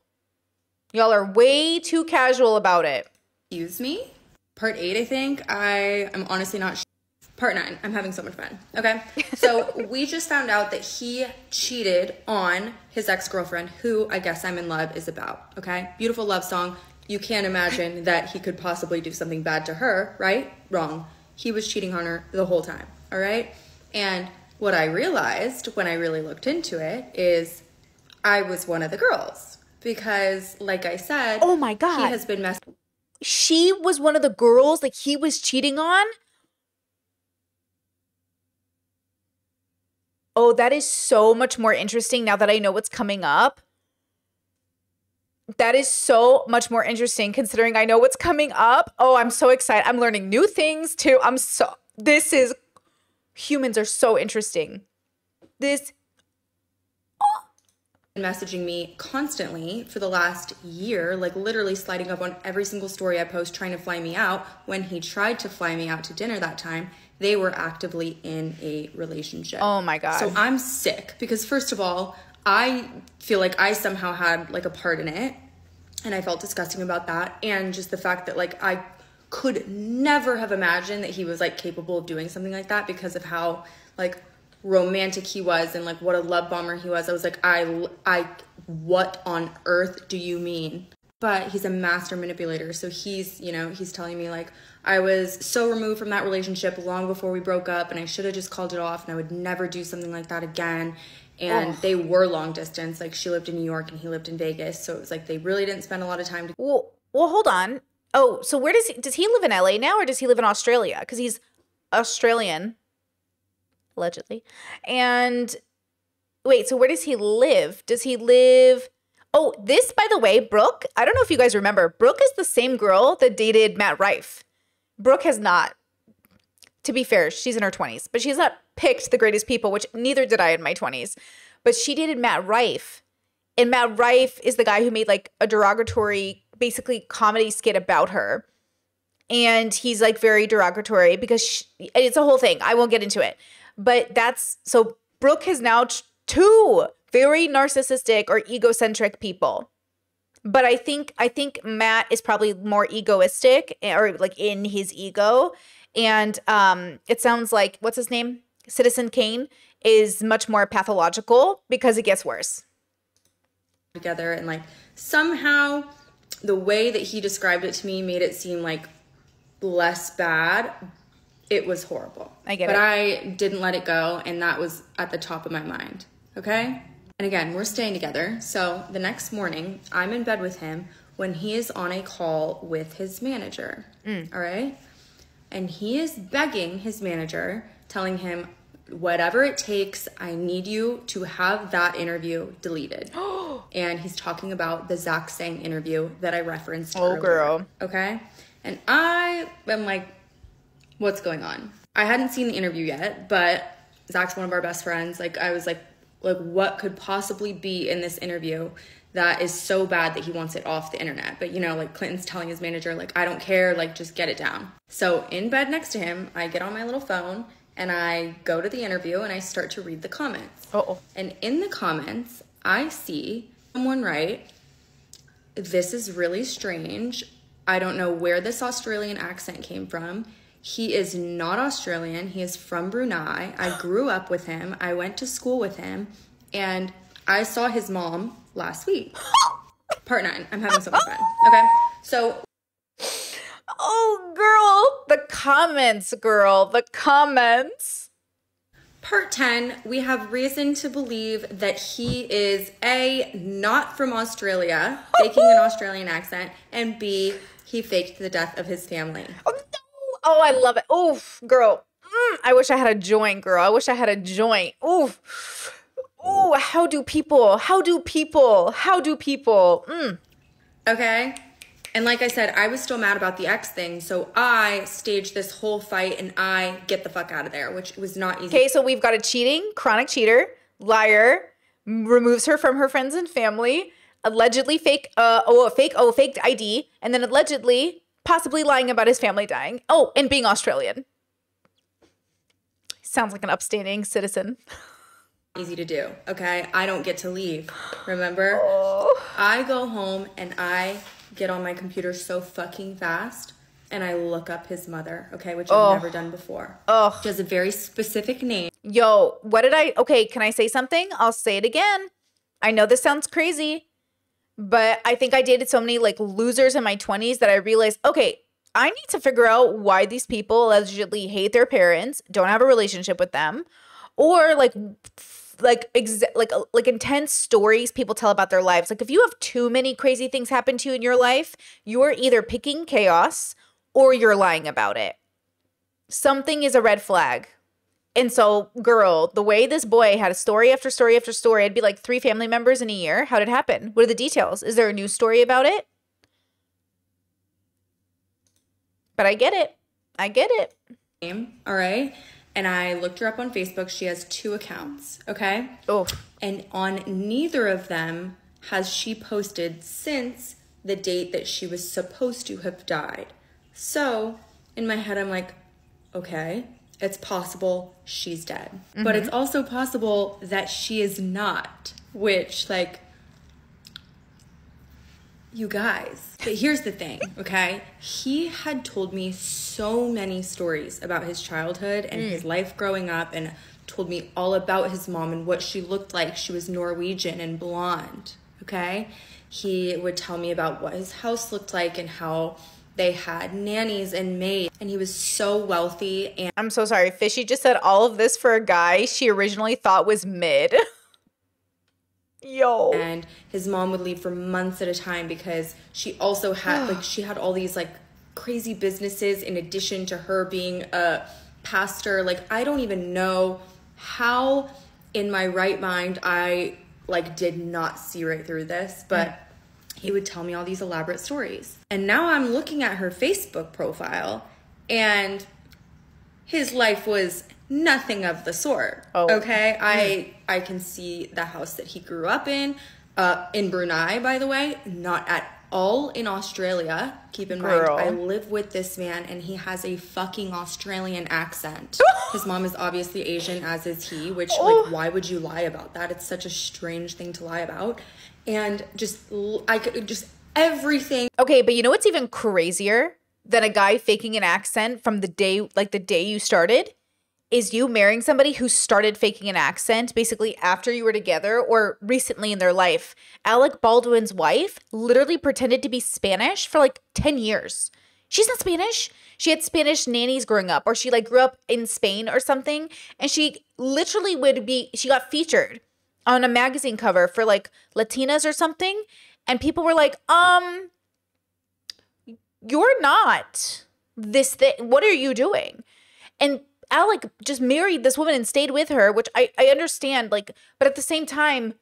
Y'all are way too casual about it. Excuse me? Part eight, I think. I am honestly not sh- Part nine. I'm having so much fun. Okay. So we just found out that he cheated on his ex girlfriend, who I guess I'm in love is about. Okay. Beautiful love song. You can't imagine that he could possibly do something bad to her, right? Wrong. He was cheating on her the whole time. All right. And what I realized when I really looked into it is I was one of the girls. Because, like I said, Oh my God. he has been messing She was one of the girls like he was cheating on. Oh, that is so much more interesting now that I know what's coming up. That is so much more interesting considering I know what's coming up. Oh, I'm so excited. I'm learning new things too. I'm so, this is, humans are so interesting. This, messaging me constantly for the last year, like literally sliding up on every single story I post trying to fly me out. When he tried to fly me out to dinner that time, they were actively in a relationship. oh my God. So I'm sick because first of all, I feel like I somehow had like a part in it and I felt disgusting about that and just the fact that like I could never have imagined that he was like capable of doing something like that because of how like romantic he was and like what a love bomber he was. I was like I I what on earth do you mean? but he's a master manipulator. So he's, you know, he's telling me like I was so removed from that relationship long before we broke up and I should have just called it off and I would never do something like that again. And they were long distance. Like she lived in New York and he lived in Vegas. So it was like they really didn't spend a lot of time together. Well, well, hold on. Oh, so where does he does he live in LA now or does he live in Australia? Because he's Australian, allegedly. And wait, so where does he live? Does he live? Oh, this, by the way, Brooke. I don't know if you guys remember. Brooke is the same girl that dated Matt Rife. Brooke has not. To be fair, she's in her twenties, but she's not picked the greatest people, which neither did I in my twenties. But she dated Matt Rife, and Matt Rife is the guy who made like a derogatory, basically comedy skit about her. And he's like very derogatory because she, it's a whole thing. I won't get into it. But that's so Brooke has now two very narcissistic or egocentric people. But I think I think Matt is probably more egoistic eh, or like in his ego. And um it sounds like what's his name? Citizen Kane is much more pathological because it gets worse. together and like somehow the way that he described it to me made it seem like less bad. It was horrible. I get but it. But I didn't let it go and that was at the top of my mind okay? And again we're staying together. So the next morning i'm in bed with him when he is on a call with his manager mm. all right? And he is begging his manager, telling him, whatever it takes, I need you to have that interview deleted. Oh and he's talking about the Zach Sang interview that I referenced. Oh, earlier, girl. Okay. And I am like, what's going on? I hadn't seen the interview yet, but Zach's one of our best friends. Like, I was like, like what could possibly be in this interview that is so bad that he wants it off the internet. But you know, like Clinton's telling his manager, like, I don't care, like just get it down. So in bed next to him, I get on my little phone and I go to the interview and I start to read the comments. Oh, And in the comments, I see someone write, This is really strange. I don't know where this Australian accent came from. He is not Australian. He is from Brunei. I grew up with him. I went to school with him. And I saw his mom last week. Part nine. I'm having so much fun. Okay. So oh, girl, the comments, girl, the comments. Part 10, we have reason to believe that he is A, not from Australia, faking an Australian accent, and B, he faked the death of his family. Oh, no. oh I love it. Oof, girl. Mm, I wish I had a joint, girl. I wish I had a joint. Oof. Ooh, how do people? How do people? How do people? Mm. Okay? And like I said, I was still mad about the ex thing, so I staged this whole fight and I get the fuck out of there, which was not easy. Okay, so we've got a cheating, chronic cheater, liar, removes her from her friends and family, allegedly fake, uh, oh, a fake, oh, faked ID, and then allegedly, possibly lying about his family dying. Oh, and being Australian. Sounds like an upstanding citizen. easy to do, okay? I don't get to leave. Remember? I go home and I get on my computer so fucking fast and I look up his mother, okay, which I've never done before. Oh. She has a very specific name. Yo, what did I? Okay, can I say something? I'll say it again. I know this sounds crazy, but I think I dated so many like losers in my 20s that I realized, okay, I need to figure out why these people allegedly hate their parents, don't have a relationship with them, or like like ex- like uh, like intense stories people tell about their lives. Like if you have too many crazy things happen to you in your life, you're either picking chaos or you're lying about it. Something is a red flag. And so, girl, the way this boy had a story after story after story, it'd be like three family members in a year. How did it happen? What are the details? Is there a new story about it? But I get it. I get it. all right? And I looked her up on Facebook. She has two accounts, okay? Oh, And on neither of them has she posted since the date that she was supposed to have died. So, in my head, I'm like, okay, it's possible she's dead. But it's mm-hmm. also possible that she is not, which, like, you guys. But here's the thing, okay? He had told me so many stories about his childhood and his mm. life growing up and told me all about his mom and what she looked like. She was Norwegian and blonde, Okay. He would tell me about what his house looked like and how they had nannies and maids. And he was so wealthy. And I'm so sorry. Fishy just said all of this for a guy she originally thought was mid. Yo. and his mom would leave for months at a time because she also had like she had all these like crazy businesses in addition to her being a pastor. Like i don't even know how in my right mind i like did not see right through this but mm. he would tell me all these elaborate stories. And now i'm looking at her facebook profile and his life was nothing of the sort. Oh. Okay, I I can see the house that he grew up in, uh, in Brunei, by the way, not at all in Australia. Keep in Girl. mind, I live with this man, and he has a fucking Australian accent. His mom is obviously Asian, as is he. Which, like, why would you lie about that? It's such a strange thing to lie about, and just I could just everything Okay, but you know what's even crazier than a guy faking an accent from the day, like the day you started? Is you marrying somebody who started faking an accent basically after you were together or recently in their life. Alec Baldwin's wife literally pretended to be Spanish for like 10 years. She's not Spanish. She had Spanish nannies growing up, or she like grew up in Spain or something. And she literally would be, she got featured on a magazine cover for like Latinas or something. And people were like, um, you're not this thing. What are you doing? And Alec just married this woman and stayed with her, which I, I understand, like, but at the same time,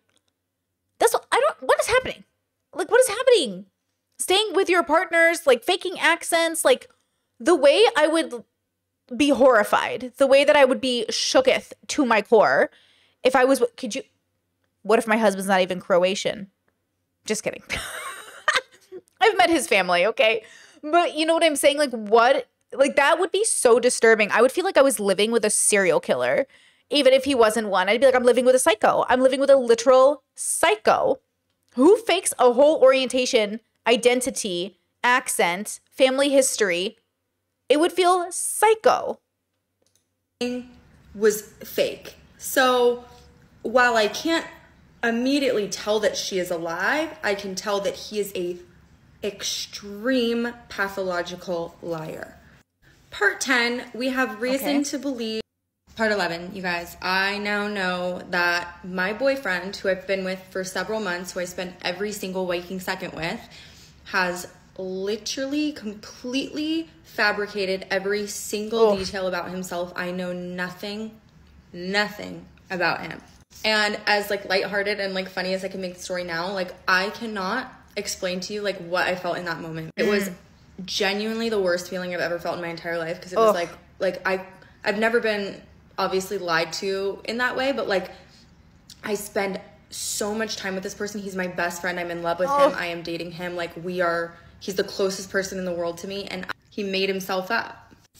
that's what I don't what is happening? Like, what is happening? Staying with your partners, like faking accents, like the way I would be horrified, the way that I would be shooketh to my core if I was could you what if my husband's not even Croatian? Just kidding. I've met his family, okay? But you know what I'm saying? Like, what? Like, that would be so disturbing. I would feel like I was living with a serial killer, even if he wasn't one. I'd be like, I'm living with a psycho. I'm living with a literal psycho who fakes a whole orientation, identity, accent, family history. It would feel psycho. was fake. So while I can't immediately tell that she is alive, I can tell that he is a extreme pathological liar. Part 10, we have reason Okay. to believe Part 11, you guys, I now know that my boyfriend, who I've been with for several months, who I spend every single waking second with, has literally completely fabricated every single Ugh. detail about himself. I know nothing, nothing about him. And as like lighthearted and like funny as I can make the story now, like I cannot explain to you like what I felt in that moment. It was mm. Genuinely the worst feeling I've ever felt in my entire life because it was Ugh. like like I I've never been obviously lied to in that way, but like I spend so much time with this person. He's my best friend. I'm in love with him. I am dating him. Like we are he's the closest person in the world to me and he made himself up.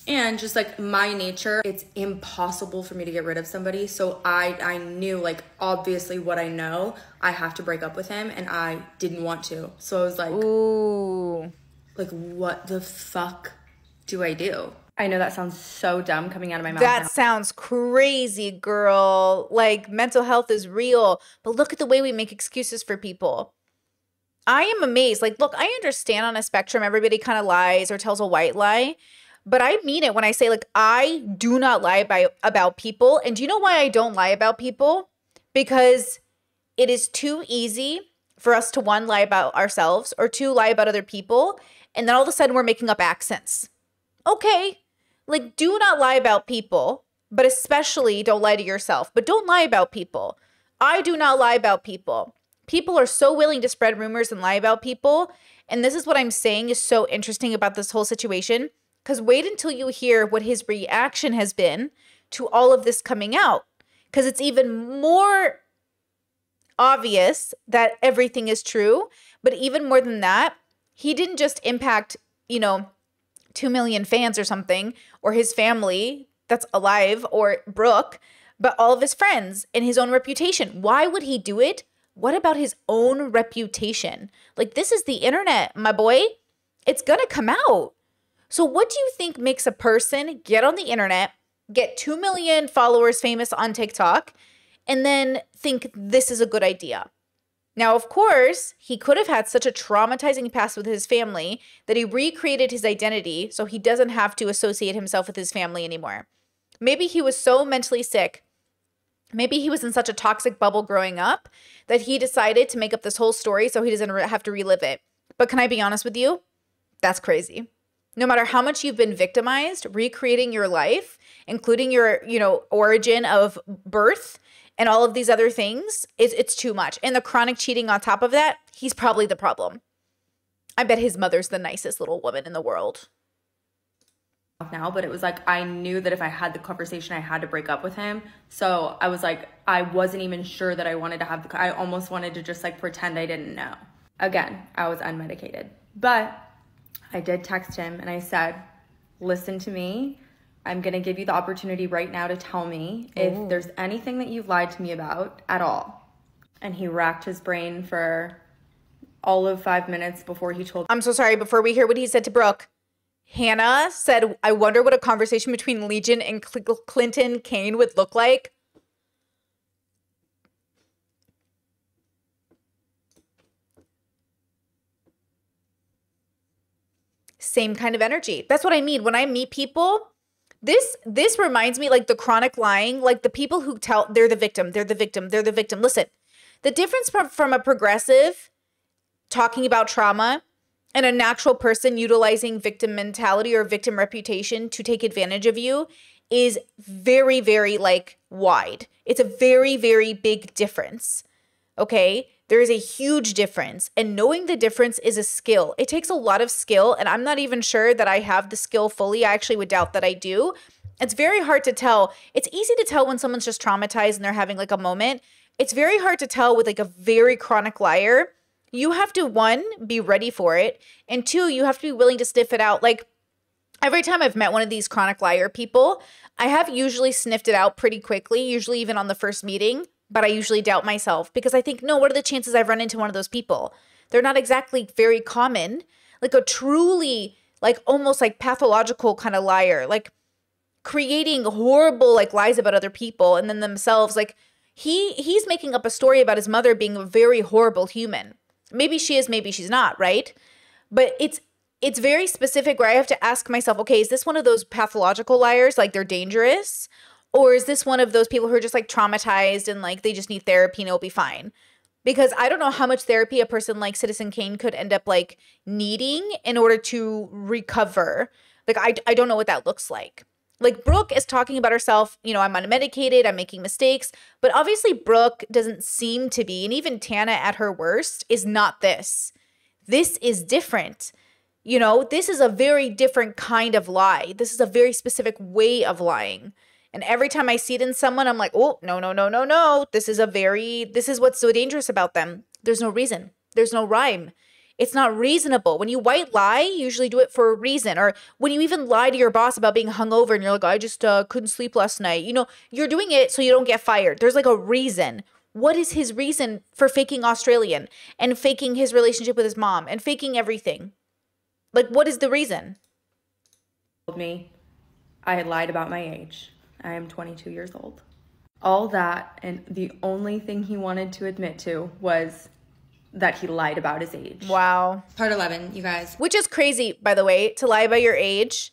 And just like my nature, it's impossible for me to get rid of somebody. So I I knew like obviously what I know, I have to break up with him and I didn't want to. So I was like Ooh. Like what the fuck do I do? I know that sounds so dumb coming out of my mouth. That now. sounds crazy, girl. Like mental health is real, but look at the way we make excuses for people. I am amazed. Like, look, I understand on a spectrum, everybody kind of lies or tells a white lie, but I mean it when I say, like, I do not lie about, about people. And do you know why I don't lie about people? Because it is too easy for us to one, lie about ourselves, or two, lie about other people. And then all of a sudden we're making up accents. Okay, like do not lie about people but especially don't lie to yourself but don't lie about people i do not lie about people people are so willing to spread rumors and lie about people and this is what i'm saying is so interesting about this whole situation because wait until you hear what his reaction has been to all of this coming out because it's even more obvious that everything is true but even more than that he didn't just impact you know 2 million fans or something, or his family that's alive, or Brooke, but all of his friends and his own reputation. Why would he do it? What about his own reputation? Like, this is the internet, my boy. It's gonna come out. So, what do you think makes a person get on the internet, get 2 million followers famous on TikTok, and then think this is a good idea? Now, of course, he could have had such a traumatizing past with his family that he recreated his identity so he doesn't have to associate himself with his family anymore. Maybe he was so mentally sick. Maybe he was in such a toxic bubble growing up that he decided to make up this whole story so he doesn't have to relive it. But can I be honest with you? That's crazy. No matter how much you've been victimized, recreating your life, including your, you know, origin of birth and all of these other things, it's, it's too much. And the chronic cheating on top of that, he's probably the problem. I bet his mother's the nicest little woman in the world. now, but it was like I knew that if I had the conversation, I had to break up with him. So I was like, I wasn't even sure that I wanted to have the. I almost wanted to just like pretend I didn't know. Again, I was unmedicated, but I did text him and I said, "Listen to me. I'm gonna give you the opportunity right now to tell me if there's anything that you've lied to me about at all." And he racked his brain for all of five minutes before he told I'm so sorry. Before we hear what he said to Brooke, Hannah said, I wonder what a conversation between Legion and Cl- Clinton Kane would look like. Same kind of energy. That's what I mean. When I meet people, this this reminds me like the chronic lying, like the people who tell they're the victim, they're the victim, they're the victim. Listen, the difference from, from a progressive talking about trauma and a natural person utilizing victim mentality or victim reputation to take advantage of you is very, very like wide. It's a very, very big difference. Okay. There is a huge difference. And knowing the difference is a skill. It takes a lot of skill. And I'm not even sure that I have the skill fully. I actually would doubt that I do. It's very hard to tell. It's easy to tell when someone's just traumatized and they're having like a moment. It's very hard to tell with like a very chronic liar you have to one be ready for it and two you have to be willing to sniff it out like every time i've met one of these chronic liar people i have usually sniffed it out pretty quickly usually even on the first meeting but i usually doubt myself because i think no what are the chances i've run into one of those people? They're not exactly very common. Like a truly like almost like pathological kind of liar. Like creating horrible like lies about other people and then themselves like he he's making up a story about his mother being a very horrible human. Maybe she is maybe she's not right? But it's it's very specific where i have to ask myself okay is this one of those pathological liars? Like they're dangerous or is this one of those people who are just like traumatized and like they just need therapy and it'll be fine because i don't know how much therapy a person like citizen kane could end up like needing in order to recover like i, I don't know what that looks like like Brooke is talking about herself, you know, I'm unmedicated, I'm making mistakes, but obviously Brooke doesn't seem to be, and even Tana at her worst is not this. This is different. You know, this is a very different kind of lie. This is a very specific way of lying. And every time I see it in someone, I'm like, oh, no, no, no, no, no. This is a very, this is what's so dangerous about them. There's no reason, there's no rhyme. It's not reasonable. When you white lie, you usually do it for a reason. Or when you even lie to your boss about being hungover and you're like, I just uh, couldn't sleep last night. You know, you're doing it so you don't get fired. There's like a reason. What is his reason for faking Australian and faking his relationship with his mom and faking everything? Like, what is the reason? told me I had lied about my age. I am 22 years old. All that, and the only thing he wanted to admit to was that he lied about his age. Wow. Part 11, you guys. Which is crazy, by the way, to lie about your age.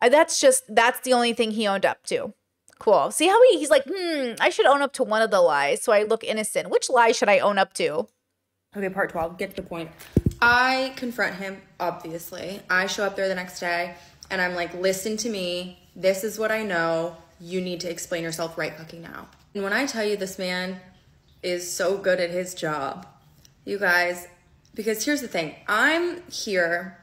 Uh, That's just, that's the only thing he owned up to. Cool. See how he, he's like, hmm, I should own up to one of the lies so I look innocent. Which lie should I own up to? Okay, part 12, get to the point. I confront him, obviously. I show up there the next day and I'm like, listen to me. This is what I know. You need to explain yourself right fucking now. And when I tell you this man is so good at his job, you guys, because here's the thing I'm here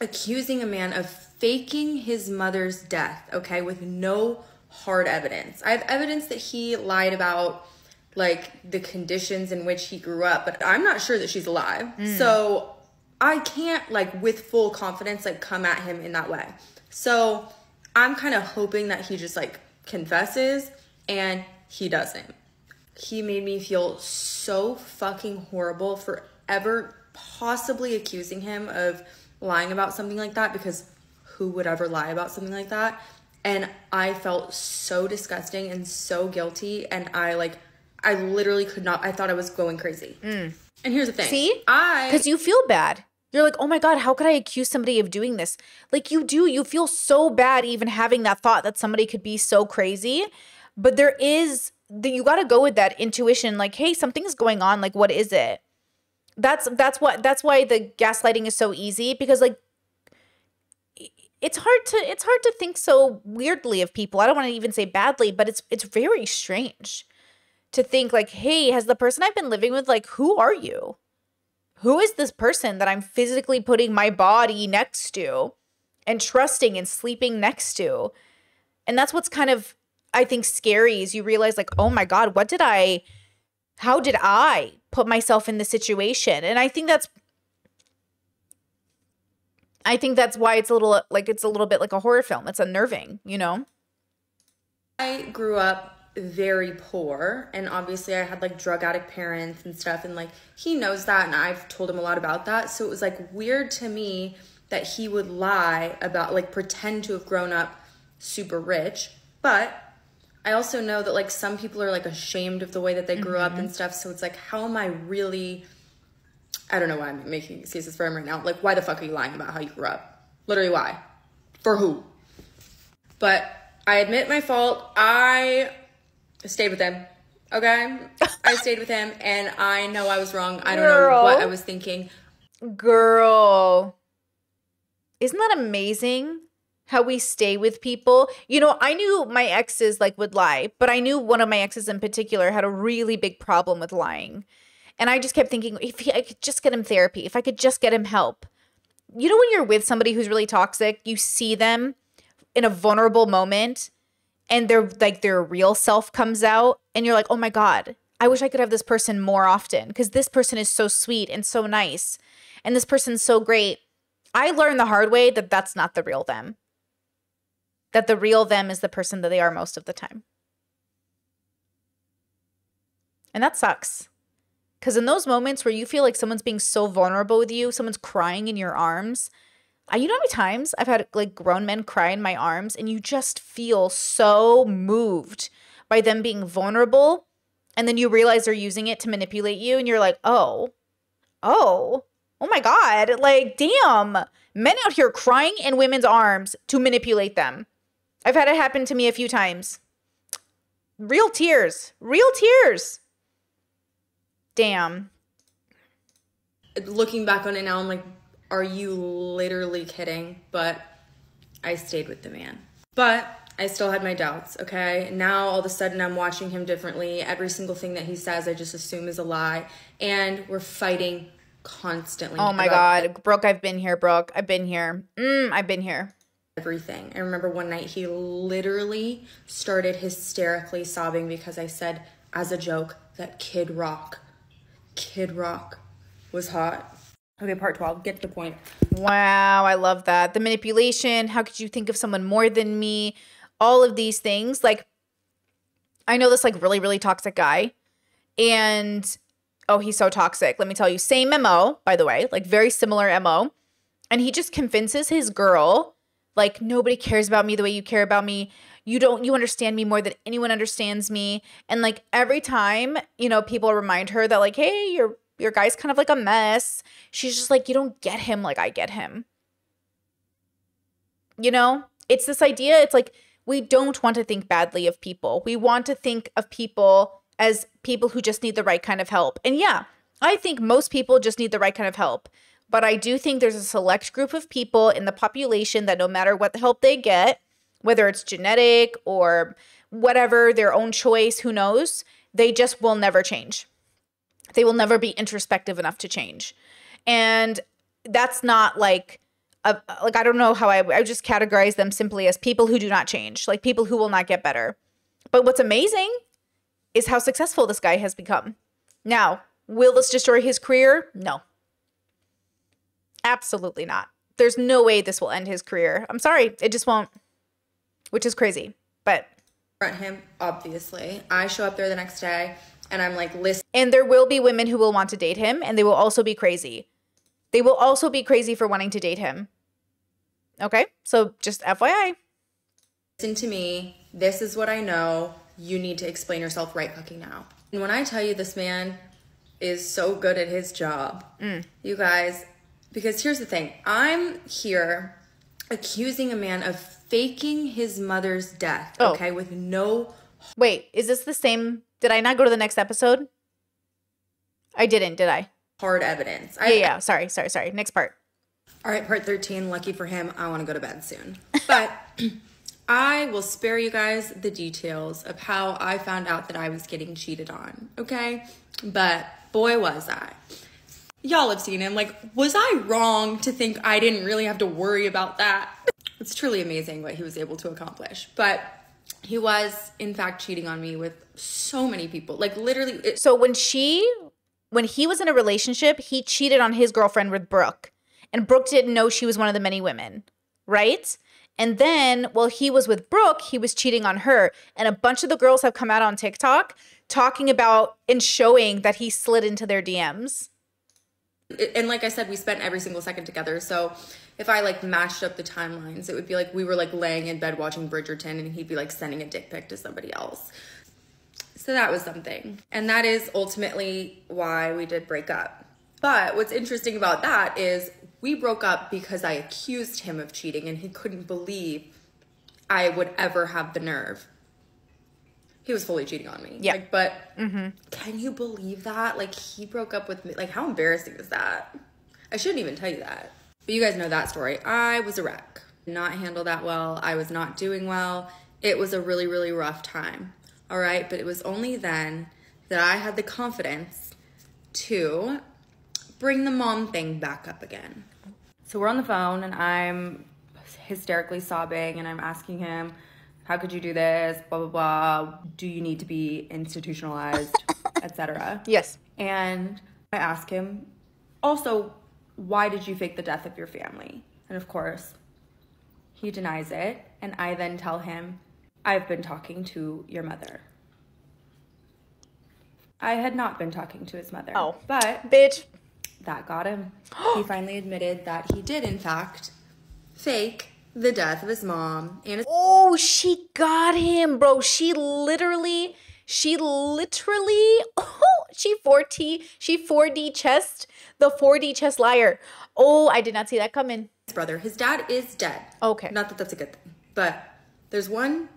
accusing a man of faking his mother's death, okay, with no hard evidence. I have evidence that he lied about like the conditions in which he grew up, but I'm not sure that she's alive. Mm. So I can't like with full confidence like come at him in that way. So I'm kind of hoping that he just like confesses and he doesn't. He made me feel so fucking horrible for ever possibly accusing him of lying about something like that because who would ever lie about something like that? And I felt so disgusting and so guilty and I like I literally could not. I thought I was going crazy. And here's the thing. Mm. See? I because you feel bad. You're like, oh my God, how could I accuse somebody of doing this? Like, you do. You feel so bad even having that thought that somebody could be so crazy. But there is, the, you got to go with that intuition like, hey, something's going on. Like, what is it? That's that's what that's why the gaslighting is so easy because like it's hard to it's hard to think so weirdly of people. I don't want to even say badly, but it's it's very strange to think like, hey, has the person I've been living with like who are you? Who is this person that I'm physically putting my body next to and trusting and sleeping next to? And that's what's kind of I think scary is you realize like, oh my god, what did I how did I put myself in this situation? And I think that's I think that's why it's a little like it's a little bit like a horror film. It's unnerving, you know? I grew up very poor and obviously I had like drug addict parents and stuff and like he knows that and I've told him a lot about that. So it was like weird to me that he would lie about like pretend to have grown up super rich. But I also know that like some people are like ashamed of the way that they grew up and mm-hmm. stuff. So it's like how am I really I don't know why I'm making excuses for him right now. Like why the fuck are you lying about how you grew up? Literally why? For who? But I admit my fault. I stayed with him. Okay? I stayed with him and I know I was wrong. I don't know what I was thinking. Girl. Isn't that amazing? How we stay with people. You know, I knew my exes like would lie, but I knew one of my exes in particular had a really big problem with lying. And I just kept thinking, if he, I could just get him therapy, if I could just get him help. You know, when you're with somebody who's really toxic, you see them in a vulnerable moment and their like their real self comes out and you're like, "Oh my god, I wish I could have this person more often because this person is so sweet and so nice and this person's so great." I learned the hard way that that's not the real them. That the real them is the person that they are most of the time. And that sucks. Cuz in those moments where you feel like someone's being so vulnerable with you, someone's crying in your arms, You know how many times I've had like grown men cry in my arms and you just feel so moved by them being vulnerable and then you realize they're using it to manipulate you and you're like, "Oh. Oh. Oh my god. Like, damn. Men out here crying in women's arms to manipulate them." I've had it happen to me a few times. Real tears. Real tears. Damn. Looking back on it now, I'm like, are you literally kidding? But I stayed with the man. But I still had my doubts, okay? Now all of a sudden I'm watching him differently. Every single thing that he says, I just assume is a lie. And we're fighting constantly. Oh my god. Brooke, I've been here, Brooke. I've been here. Mm, I've been here. everything. I remember one night he literally started hysterically sobbing because I said, as a joke, that Kid Rock, Kid Rock was hot. Okay, part 12, get to the point. Wow, I love that. The manipulation. How could you think of someone more than me? All of these things. Like, I know this like really, really toxic guy. And oh, he's so toxic. Let me tell you. Same MO, by the way, like very similar MO. And he just convinces his girl, like, nobody cares about me the way you care about me. You don't, you understand me more than anyone understands me. And like every time, you know, people remind her that, like, hey, your your guy's kind of like a mess. She's just like, you don't get him like I get him. You know, it's this idea. It's like we don't want to think badly of people. We want to think of people as people who just need the right kind of help. And yeah, I think most people just need the right kind of help. But I do think there's a select group of people in the population that no matter what the help they get, whether it's genetic or whatever, their own choice, who knows, they just will never change. They will never be introspective enough to change. And that's not like a, like I don't know how I I just categorize them simply as people who do not change, like people who will not get better. But what's amazing is how successful this guy has become. Now, will this destroy his career? No. Absolutely not. There's no way this will end his career. I'm sorry, it just won't. Which is crazy. But Front him, obviously. I show up there the next day and I'm like, listen, and there will be women who will want to date him and they will also be crazy. They will also be crazy for wanting to date him. Okay? So just FYI. listen to me. This is what I know. You need to explain yourself right fucking now. And when I tell you this man is so good at his job, mm. you guys, because here's the thing I'm here accusing a man of faking his mother's death, Oh. okay, with no Wait, is this the same? Did I not go to the next episode? I didn't, did I? hard evidence. Yeah, yeah. Sorry, sorry, sorry. Next part. All right, part 13. Lucky for him, I want to go to bed soon. But I will spare you guys the details of how I found out that I was getting cheated on, okay? But boy, was I. Y'all have seen him. Like, was I wrong to think I didn't really have to worry about that? It's truly amazing what he was able to accomplish. But he was, in fact, cheating on me with so many people. Like, literally, it, So when she, when he was in a relationship, he cheated on his girlfriend with Brooke, and Brooke didn't know she was one of the many women, right? And then while he was with Brooke, he was cheating on her, and a bunch of the girls have come out on TikTok talking about and showing that he slid into their DMs. and like I said, we spent every single second together. So if I like matched up the timelines, it would be like we were like laying in bed watching Bridgerton and he'd be like sending a dick pic to somebody else. So that was something. And that is ultimately why we did break up. But what's interesting about that is we broke up because I accused him of cheating and he couldn't believe I would ever have the nerve. He was fully cheating on me. Yeah. Like, but mm-hmm. can you believe that? Like he broke up with me. Like how embarrassing is that? I shouldn't even tell you that. But you guys know that story. I was a wreck. Not handle that well. I was not doing well. It was a really, really rough time. All right. But it was only then that I had the confidence to bring the mom thing back up again. So we're on the phone and I'm hysterically sobbing and I'm asking him, How could you do this? Blah, blah, blah. Do you need to be institutionalized? Etc. Yes. And I ask him, Also, why did you fake the death of your family? And of course, he denies it. And I then tell him, I've been talking to your mother. I had not been talking to his mother. Oh. But Bitch. that got him. he finally admitted that he did, in fact, fake the death of his mom and his Oh, she got him, bro. She literally, she literally, she 4T, she 4D chest, the 4D chest liar. Oh, I did not see that coming. His brother. His dad is dead. Okay. Not that that's a good thing, but there's one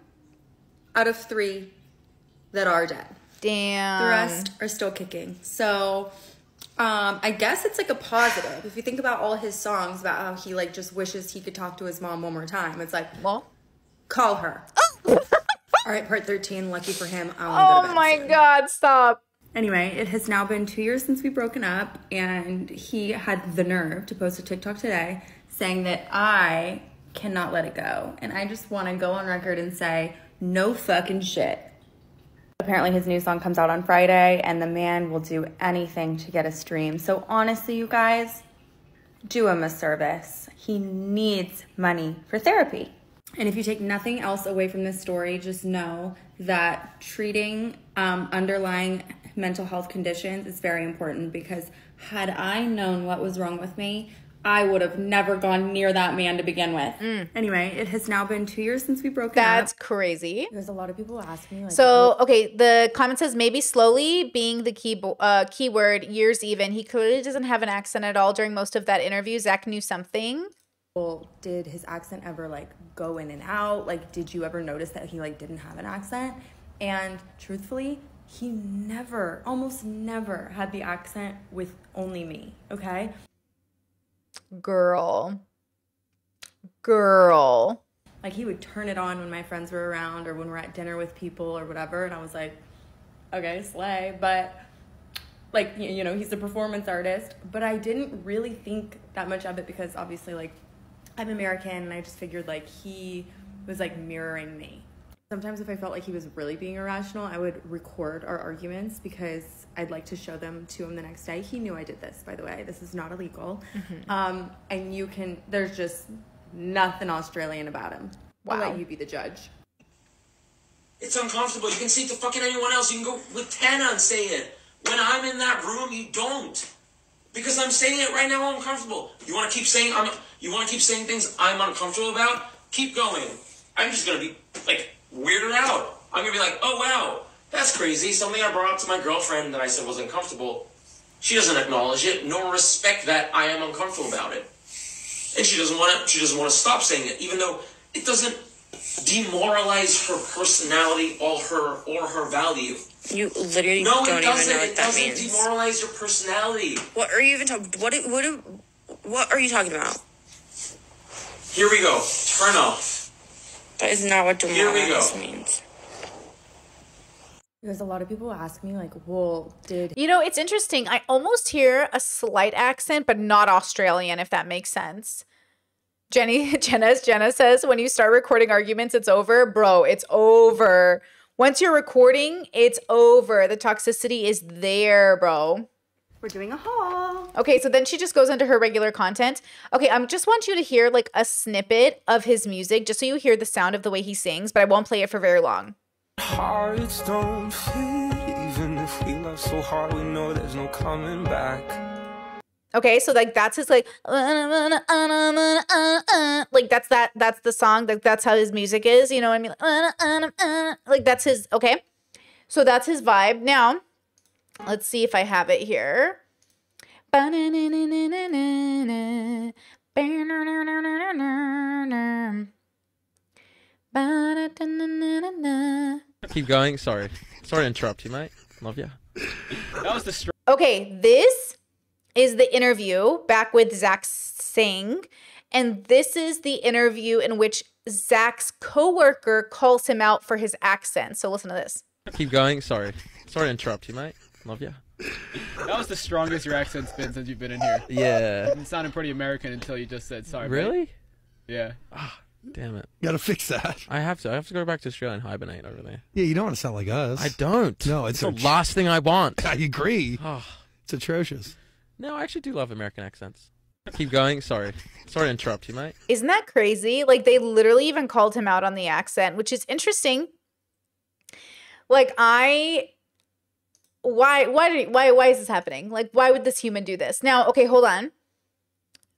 out of three that are dead. Damn. The rest are still kicking. So, um, I guess it's like a positive. If you think about all his songs about how he like just wishes he could talk to his mom one more time, it's like Well, call her. all right, part thirteen. Lucky for him, I want to go to oh bed my soon. God, stop. Anyway, it has now been two years since we've broken up, and he had the nerve to post a TikTok today saying that I cannot let it go. And I just want to go on record and say, no fucking shit. Apparently, his new song comes out on Friday, and the man will do anything to get a stream. So, honestly, you guys, do him a service. He needs money for therapy. And if you take nothing else away from this story, just know that treating um, underlying mental health conditions is very important because had I known what was wrong with me, I would have never gone near that man to begin with. Anyway, it has now been two years since we broke That's up. That's crazy. There's a lot of people asking. like, So okay, the comment says maybe slowly being the key uh, keyword years even. He clearly doesn't have an accent at all during most of that interview. Zach knew something. well, did his accent ever like go in and out? Like, did you ever notice that he like didn't have an accent? And truthfully, he never, almost never had the accent with only me. Okay. Girl, girl. Like he would turn it on when my friends were around or when we're at dinner with people or whatever, and I was like, okay, slay. But like you know, he's a performance artist, but I didn't really think that much of it because obviously like I'm American and I just figured like he was like mirroring me. Sometimes if I felt like he was really being irrational, I would record our arguments because I'd like to show them to him the next day. He knew I did this, by the way. This is not illegal. Um, and you can, there's just nothing Australian about him. I'll Wow. let you be the judge. It's uncomfortable. You can say it to fucking anyone else. You can go with Tana and say it. When I'm in that room, you don't. Because I'm saying it right now, I'm uncomfortable. You want to keep saying I'm. You want to keep saying things I'm uncomfortable about? Keep going. I'm just gonna be like weirded out. I'm gonna be like, oh wow, That's crazy. Something I brought up to my girlfriend that I said was uncomfortable. She doesn't acknowledge it nor respect that I am uncomfortable about it. And she doesn't want to she doesn't want to stop saying it, even though it doesn't demoralize her personality or her or her value. You literally No, don't it even know what It that doesn't means. demoralize your personality. What are you even talking? What? What? What are you talking about? Here we go. Turn off. That is not what Here we means. Because a lot of people ask me, like, well, did You know, it's interesting. I almost hear a slight accent, but not Australian, if that makes sense. Jenny, Jenna's, Jenna says, when you start recording arguments, it's over. Bro, it's over. Once you're recording, it's over. The toxicity is there, bro. We're doing a haul? Okay, so then she just goes into her regular content. Okay, I just want you to hear like a snippet of his music, just so you hear the sound of the way he sings, but I won't play it for very long. Hearts don't fit, even if we love so hard, we know there's no coming back. Okay, so like that's his like like that's that that's the song like that's how his music is, you know what I mean? Like that's his okay. So that's his vibe. Now, let's see if I have it here. Keep going. Sorry. Sorry to interrupt you, mate. Love you. That was the str- Okay, this is the interview back with Zach Sang. And this is the interview in which Zach's coworker calls him out for his accent. So listen to this. Keep going. Sorry. Sorry to interrupt you, mate. Love you. that was the strongest your accent's been since you've been in here. Yeah. It sounded pretty American until you just said sorry. mate." Really? Yeah. Ah, damn it. Gotta fix that. I have to. I have to go back to Australia and hibernate over there. Yeah, you don't want to sound like us. I don't. No, it's the a- last thing I want. I agree. Oh. It's atrocious. No, I actually do love American accents. Keep going. Sorry. Sorry to interrupt you, mate. Isn't that crazy? Like they literally even called him out on the accent, which is interesting. Like I why why did why why is this happening? Like why would this human do this? Now, okay, hold on.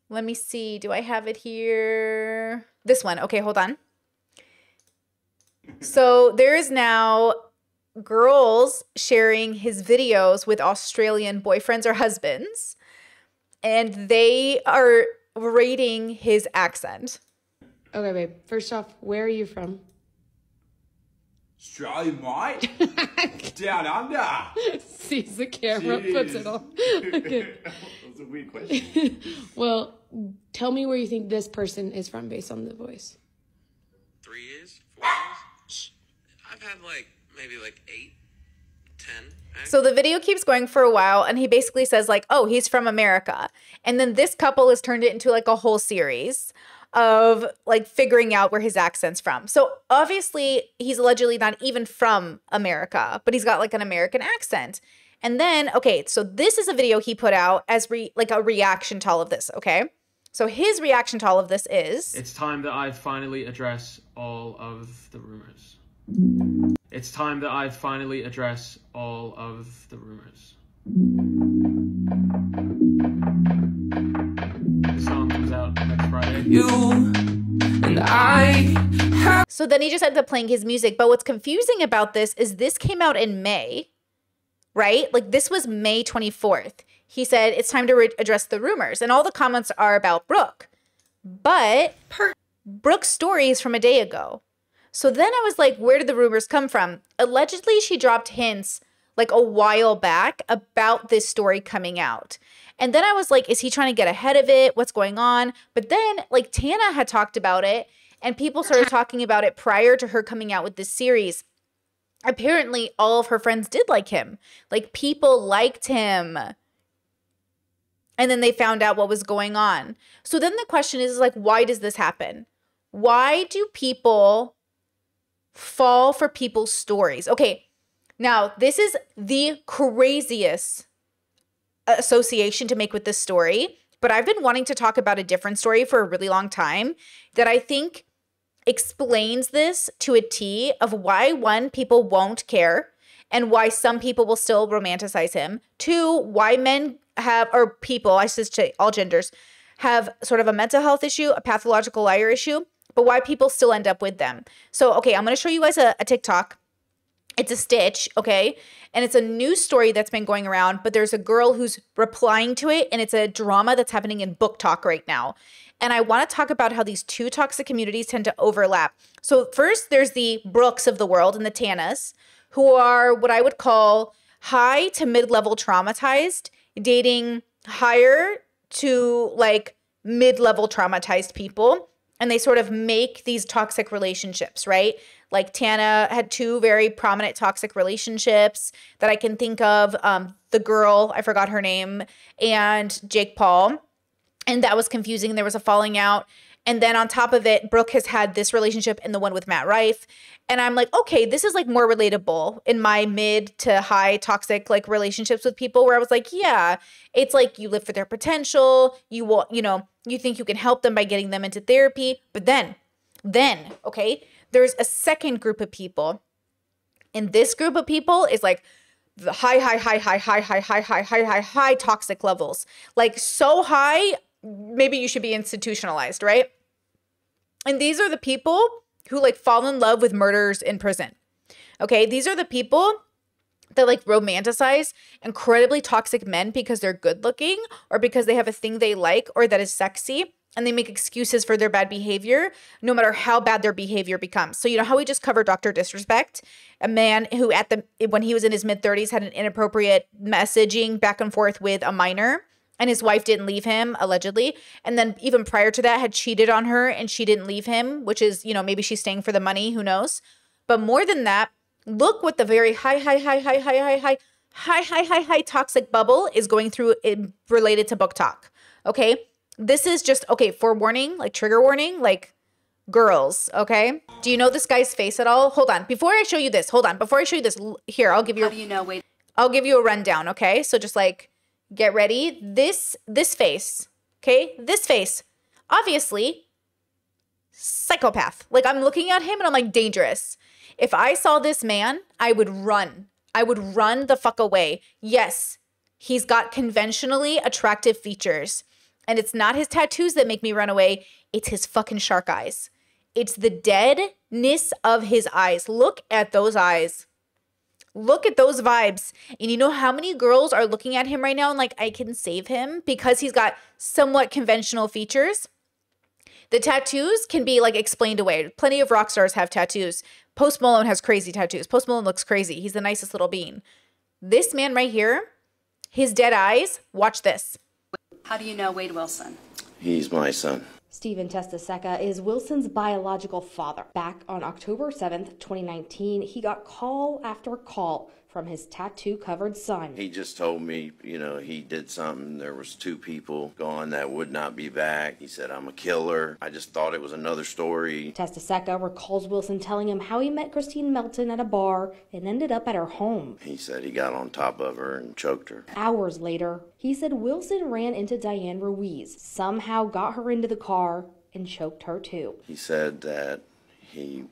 Let me see. Do I have it here? This one. Okay, hold on. So there is now girls sharing his videos with Australian boyfriends or husbands, and they are rating his accent. Okay, babe. First off, where are you from? Australia, mate. Down under. Sees the camera, puts it on. Okay. That's a weird question. Well, tell me where you think this person is from based on the voice. Three years? Four years? I've had like maybe like eight, ten. So the video keeps going for a while, and he basically says, like, oh, he's from America. And then this couple has turned it into like a whole series of like figuring out where his accent's from. So obviously, he's allegedly not even from America, but he's got like an American accent. And then, okay, so this is a video he put out as re- like a reaction to all of this, okay? So his reaction to all of this is It's time that I finally address all of the rumors. It's time that I finally address all of the rumors. You and I So then he just ends up playing his music. But what's confusing about this is this came out in May, right? Like this was May 24th. He said it's time to re- address the rumors, and all the comments are about Brooke. But Brooke's story is from a day ago. So then I was like, where did the rumors come from? Allegedly, she dropped hints like a while back about this story coming out. And then I was like, is he trying to get ahead of it? What's going on? But then, like, Tana had talked about it, and people started talking about it prior to her coming out with this series. Apparently, all of her friends did like him. Like, people liked him. And then they found out what was going on. So then the question is, is like, why does this happen? Why do people fall for people's stories? Okay, now this is the craziest association to make with this story, but I've been wanting to talk about a different story for a really long time that I think explains this to a T of why one, people won't care and why some people will still romanticize him. Two, why men have, or people, I should say all genders, have sort of a mental health issue, a pathological liar issue, but why people still end up with them. So, okay, I'm gonna show you guys a, a TikTok. It's a stitch, okay? And it's a news story that's been going around, but there's a girl who's replying to it, and it's a drama that's happening in BookTok right now. And I want to talk about how these two toxic communities tend to overlap. So, first, there's the Brooks of the world and the Tanas, who are what I would call high to mid level traumatized, dating higher to like mid level traumatized people. And they sort of make these toxic relationships, right? Like Tana had two very prominent toxic relationships that I can think of. Um, the girl, I forgot her name, and Jake Paul. And that was confusing. There was a falling out. And then on top of it, Brooke has had this relationship and the one with Matt Rife. And I'm like, okay, this is like more relatable in my mid to high toxic like relationships with people where I was like, yeah, it's like you live for their potential. You will, you know, you think you can help them by getting them into therapy. But then, then, okay, there's a second group of people. And this group of people is like the high, high, high, high, high, high, high, high, high, high, high toxic levels. Like so high, maybe you should be institutionalized, right? And these are the people who like fall in love with murders in prison. Okay, these are the people that like romanticize incredibly toxic men because they're good looking or because they have a thing they like or that is sexy and they make excuses for their bad behavior no matter how bad their behavior becomes. So you know how we just covered Dr. Disrespect, a man who at the when he was in his mid 30s had an inappropriate messaging back and forth with a minor and his wife didn't leave him allegedly and then even prior to that had cheated on her and she didn't leave him which is you know maybe she's staying for the money who knows but more than that look what the very high high high high high high high high high high high toxic bubble is going through in, related to BookTok okay this is just okay forewarning like trigger warning like girls okay do you know this guy's face at all hold on before i show you this hold on before i show you this here i'll give you How do you know? Wait. I'll give you a rundown, okay? So just like get ready. This this face, okay? This face. Obviously psychopath. Like I'm looking at him and I'm like dangerous. If I saw this man, I would run. I would run the fuck away. Yes, he's got conventionally attractive features. And it's not his tattoos that make me run away, it's his fucking shark eyes. It's the deadness of his eyes. Look at those eyes. Look at those vibes. And you know how many girls are looking at him right now and like, I can save him because he's got somewhat conventional features? The tattoos can be like explained away. Plenty of rock stars have tattoos. Post Malone has crazy tattoos. Post Malone looks crazy. He's the nicest little bean. This man right here, his dead eyes, watch this. How do you know Wade Wilson? He's my son. Stephen Testaseca is Wilson's biological father. Back on October 7th, 2019, he got call after call from his tattoo covered son. He just told me, you know, he did something. There was two people gone that would not be back. He said, I'm a killer. I just thought it was another story. Testaseca recalls Wilson telling him how he met Kristine Melton at a bar and ended up at her home. He said he got on top of her and choked her. Hours later, he said Wilson ran into Diane Ruiz, somehow got her into the car, and choked her too. He said that he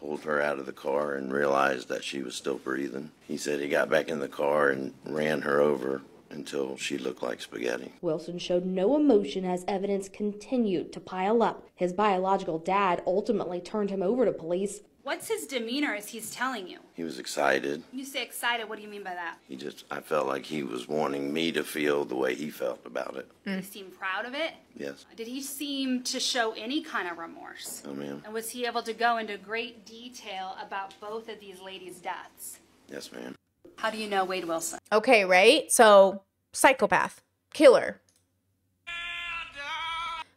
pulled her out of the car and realized that she was still breathing. He said he got back in the car and ran her over until she looked like spaghetti. Wilson showed no emotion as evidence continued to pile up. His biological dad ultimately turned him over to police. What's his demeanor as he's telling you? He was excited. You say excited. What do you mean by that? He just, I felt like he was wanting me to feel the way he felt about it. Did he seem proud of it? Yes. Did he seem to show any kind of remorse? Oh, ma'am. And was he able to go into great detail about both of these ladies' deaths? Yes, ma'am. How do you know Wade Wilson? Okay, right? So, psychopath, killer.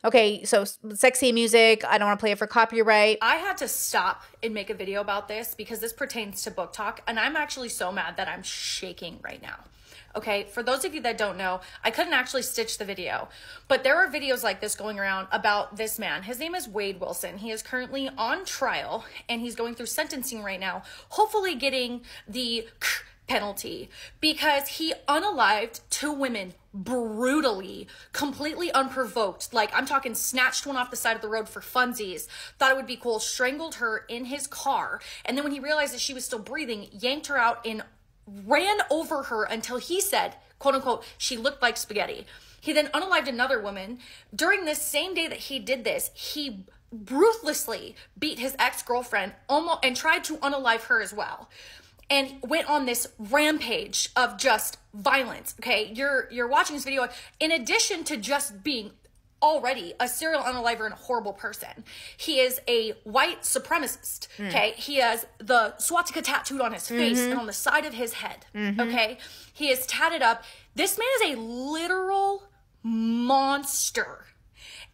Okay, so sexy music. I don't want to play it for copyright. I had to stop and make a video about this because this pertains to BookTok, and I'm actually so mad that I'm shaking right now. Okay, for those of you that don't know, I couldn't actually stitch the video, but there are videos like this going around about this man. His name is Wade Wilson. He is currently on trial and he's going through sentencing right now, hopefully getting the penalty because he unalived two women brutally, completely unprovoked. Like, I'm talking snatched one off the side of the road for funsies, thought it would be cool, strangled her in his car, and then when he realized that she was still breathing, yanked her out and ran over her until he said, quote unquote, she looked like spaghetti. He then unalived another woman. During this same day that he did this, he ruthlessly beat his ex-girlfriend almost and tried to unalive her as well. And went on this rampage of just violence. Okay, you're you're watching this video in addition to just being already a serial unaliver and a horrible person. He is a white supremacist. Hmm. Okay, he has the swastika tattooed on his face Mhm. and on the side of his head. Mhm. Okay, he is tatted up. This man is a literal monster.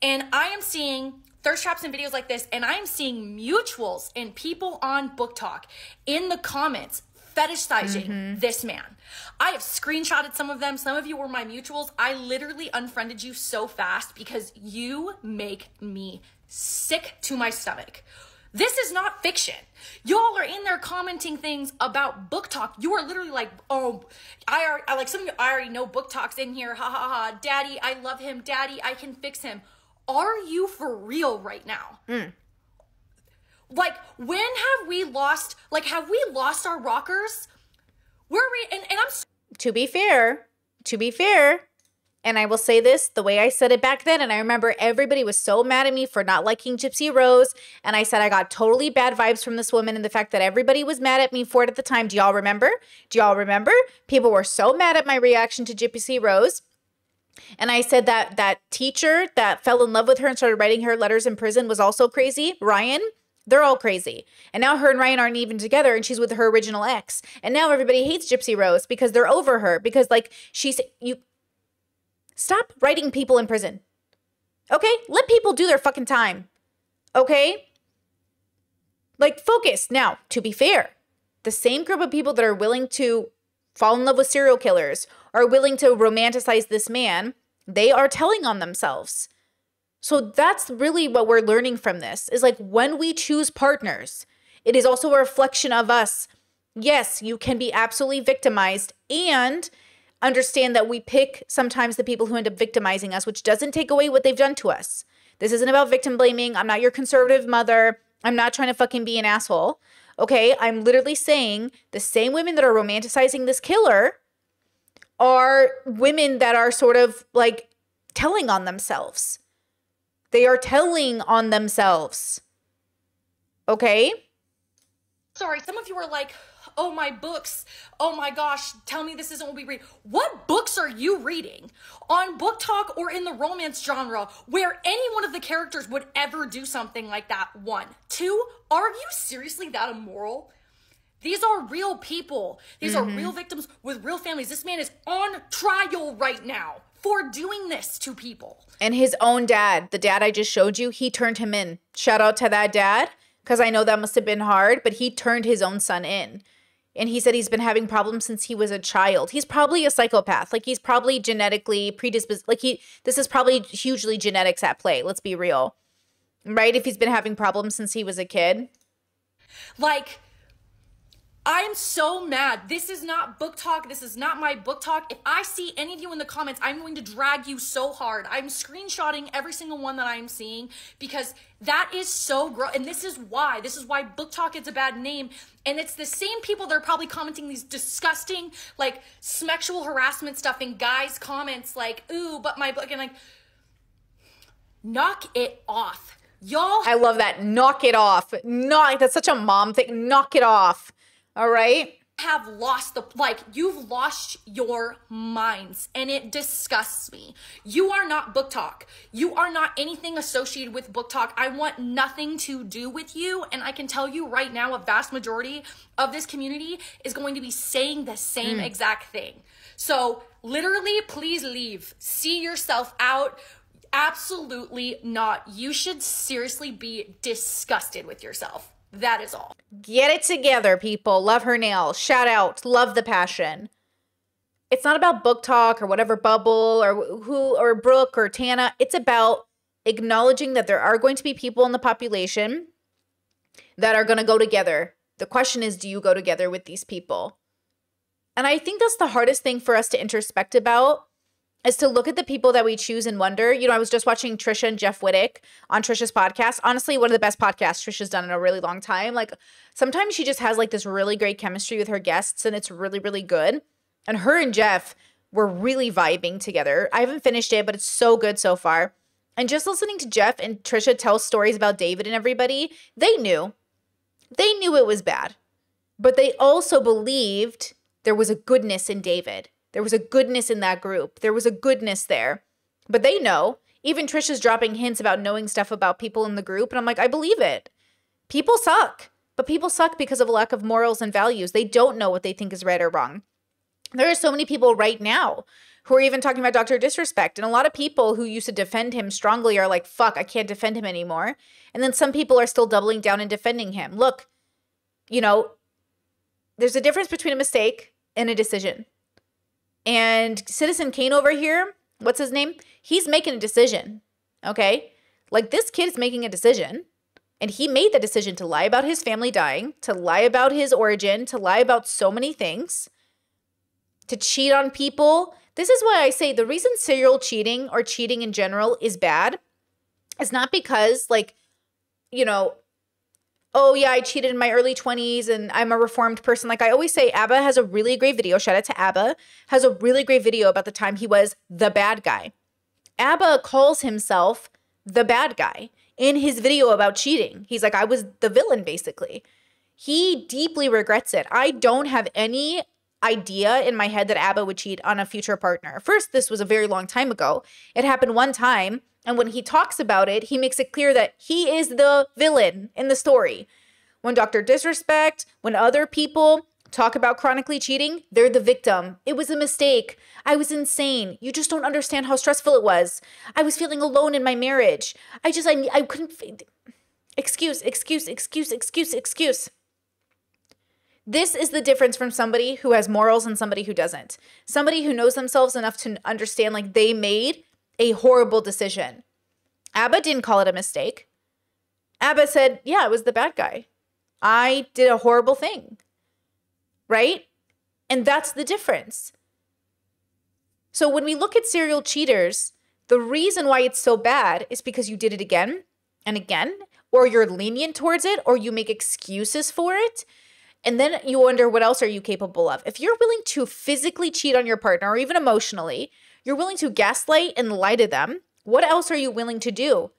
And I am seeing thirst traps and videos like this, and I am seeing mutuals and people on BookTok in the comments fetishizing Mhm. this man. I have screenshotted some of them. Some of you were my mutuals. I literally unfriended you so fast because you make me sick to my stomach. This is not fiction. Y'all are in there commenting things about BookTok. You are literally like, oh, I are I like some of you. I already know BookTok's in here. Ha ha ha. Daddy, I love him. Daddy, I can fix him. Are you for real right now? Hmm. Like, when have we lost? Like, have we lost our rockers? Where are we? And, and I'm to be fair, to be fair, and I will say this the way I said it back then, and I remember everybody was so mad at me for not liking Gypsy Rose. And I said I got totally bad vibes from this woman, and the fact that everybody was mad at me for it at the time. Do y'all remember? Do y'all remember? People were so mad at my reaction to Gypsy Rose. And I said that that teacher that fell in love with her and started writing her letters in prison was also crazy. Ryan, they're all crazy. And now her and Ryan aren't even together and she's with her original ex. And now everybody hates Gypsy Rose because they're over her because like she's you stop writing people in prison. Okay? Let people do their fucking time. Okay? Like focus. Now, to be fair, the same group of people that are willing to fall in love with serial killers are willing to romanticize this man, they are telling on themselves. So that's really what we're learning from this is like when we choose partners, it is also a reflection of us. Yes, you can be absolutely victimized and understand that we pick sometimes the people who end up victimizing us, which doesn't take away what they've done to us. This isn't about victim blaming. I'm not your conservative mother. I'm not trying to fucking be an asshole. Okay, I'm literally saying the same women that are romanticizing this killer are women that are sort of like telling on themselves. They are telling on themselves. Okay? sorry. Some of you are like, oh, my books. Oh my gosh, tell me this isn't what we read. What books are you reading on BookTok or in the romance genre where any one of the characters would ever do something like that? One. Two, are you seriously that immoral? These are real people. These are Mhm. real victims with real families. This man is on trial right now for doing this to people. And his own dad, the dad I just showed you, he turned him in. Shout out to that dad, because I know that must have been hard, but he turned his own son in. And he said he's been having problems since he was a child. He's probably a psychopath. Like he's probably genetically predisposed. Like he, this is probably hugely genetics at play. Let's be real. Right? If he's been having problems since he was a kid. Like, I'm so mad. This is not BookTok. This is not my BookTok. If I see any of you in the comments, I'm going to drag you so hard. I'm screenshotting every single one that I'm seeing because that is so gross. And this is why. This is why BookTok is a bad name. And it's the same people that are probably commenting these disgusting, like, sexual harassment stuff in guys' comments, like, ooh, but my book, and like, knock it off. Y'all I love that. Knock it off. Knock. That's such a mom thing. Knock it off. All right. have lost the like you've lost your minds and it disgusts me. You are not BookTok. You are not anything associated with BookTok. I want nothing to do with you and i can tell you right now a vast majority of this community is going to be saying the same Mm. exact thing. So literally please leave. See yourself out. Absolutely not. You should seriously be disgusted with yourself that is all Get it together, people. Love her nails. Shout out. Love the passion. It's not about BookTok or whatever bubble or who or Brooke or Tana. It's about acknowledging that there are going to be people in the population that are going to go together. The question is, do you go together with these people? And I think that's the hardest thing for us to introspect about is to look at the people that we choose and wonder. You know, I was just watching Trisha and Jeff Wittek on Trisha's podcast. Honestly, one of the best podcasts Trisha's done in a really long time. Like sometimes she just has like this really great chemistry with her guests and it's really, really good. And her and Jeff were really vibing together. I haven't finished it, but it's so good so far. And just listening to Jeff and Trisha tell stories about David and everybody, they knew. They knew it was bad. But they also believed there was a goodness in David. There was a goodness in that group. There was a goodness there. But they know. Even Trish is dropping hints about knowing stuff about people in the group. And I'm like, I believe it. People suck. But people suck because of a lack of morals and values. They don't know what they think is right or wrong. There are so many people right now who are even talking about Dr. Disrespect. And a lot of people who used to defend him strongly are like, fuck, I can't defend him anymore. And then some people are still doubling down and defending him. Look, you know, there's a difference between a mistake and a decision. And Citizen Kane over here, what's his name? He's making a decision. Okay? Like this kid's making a decision. And he made the decision to lie about his family dying, to lie about his origin, to lie about so many things, to cheat on people. This is why I say the reason serial cheating or cheating in general is bad is not because, like, you know, oh yeah, I cheated in my early 20s and I'm a reformed person. Like I always say, ABBA has a really great video. Shout out to ABBA, has a really great video about the time he was the bad guy. ABBA calls himself the bad guy in his video about cheating. He's like, I was the villain, basically. He deeply regrets it. I don't have any idea in my head that ABBA would cheat on a future partner. First, this was a very long time ago. It happened one time. And when he talks about it, he makes it clear that he is the villain in the story. When Dr. Disrespect, when other people talk about chronically cheating, they're the victim. It was a mistake. I was insane. You just don't understand how stressful it was. I was feeling alone in my marriage. I just, I, I couldn't. Excuse, excuse, excuse, excuse, excuse. This is the difference from somebody who has morals and somebody who doesn't. Somebody who knows themselves enough to understand, like, they made a horrible decision. Abba didn't call it a mistake. Abba said, Yeah, it was the bad guy. I did a horrible thing. Right? And that's the difference. So when we look at serial cheaters, the reason why it's so bad is because you did it again and again, or you're lenient towards it, or you make excuses for it. And then you wonder what else are you capable of? If you're willing to physically cheat on your partner or even emotionally, you're willing to gaslight and lie to them. What else are you willing to do?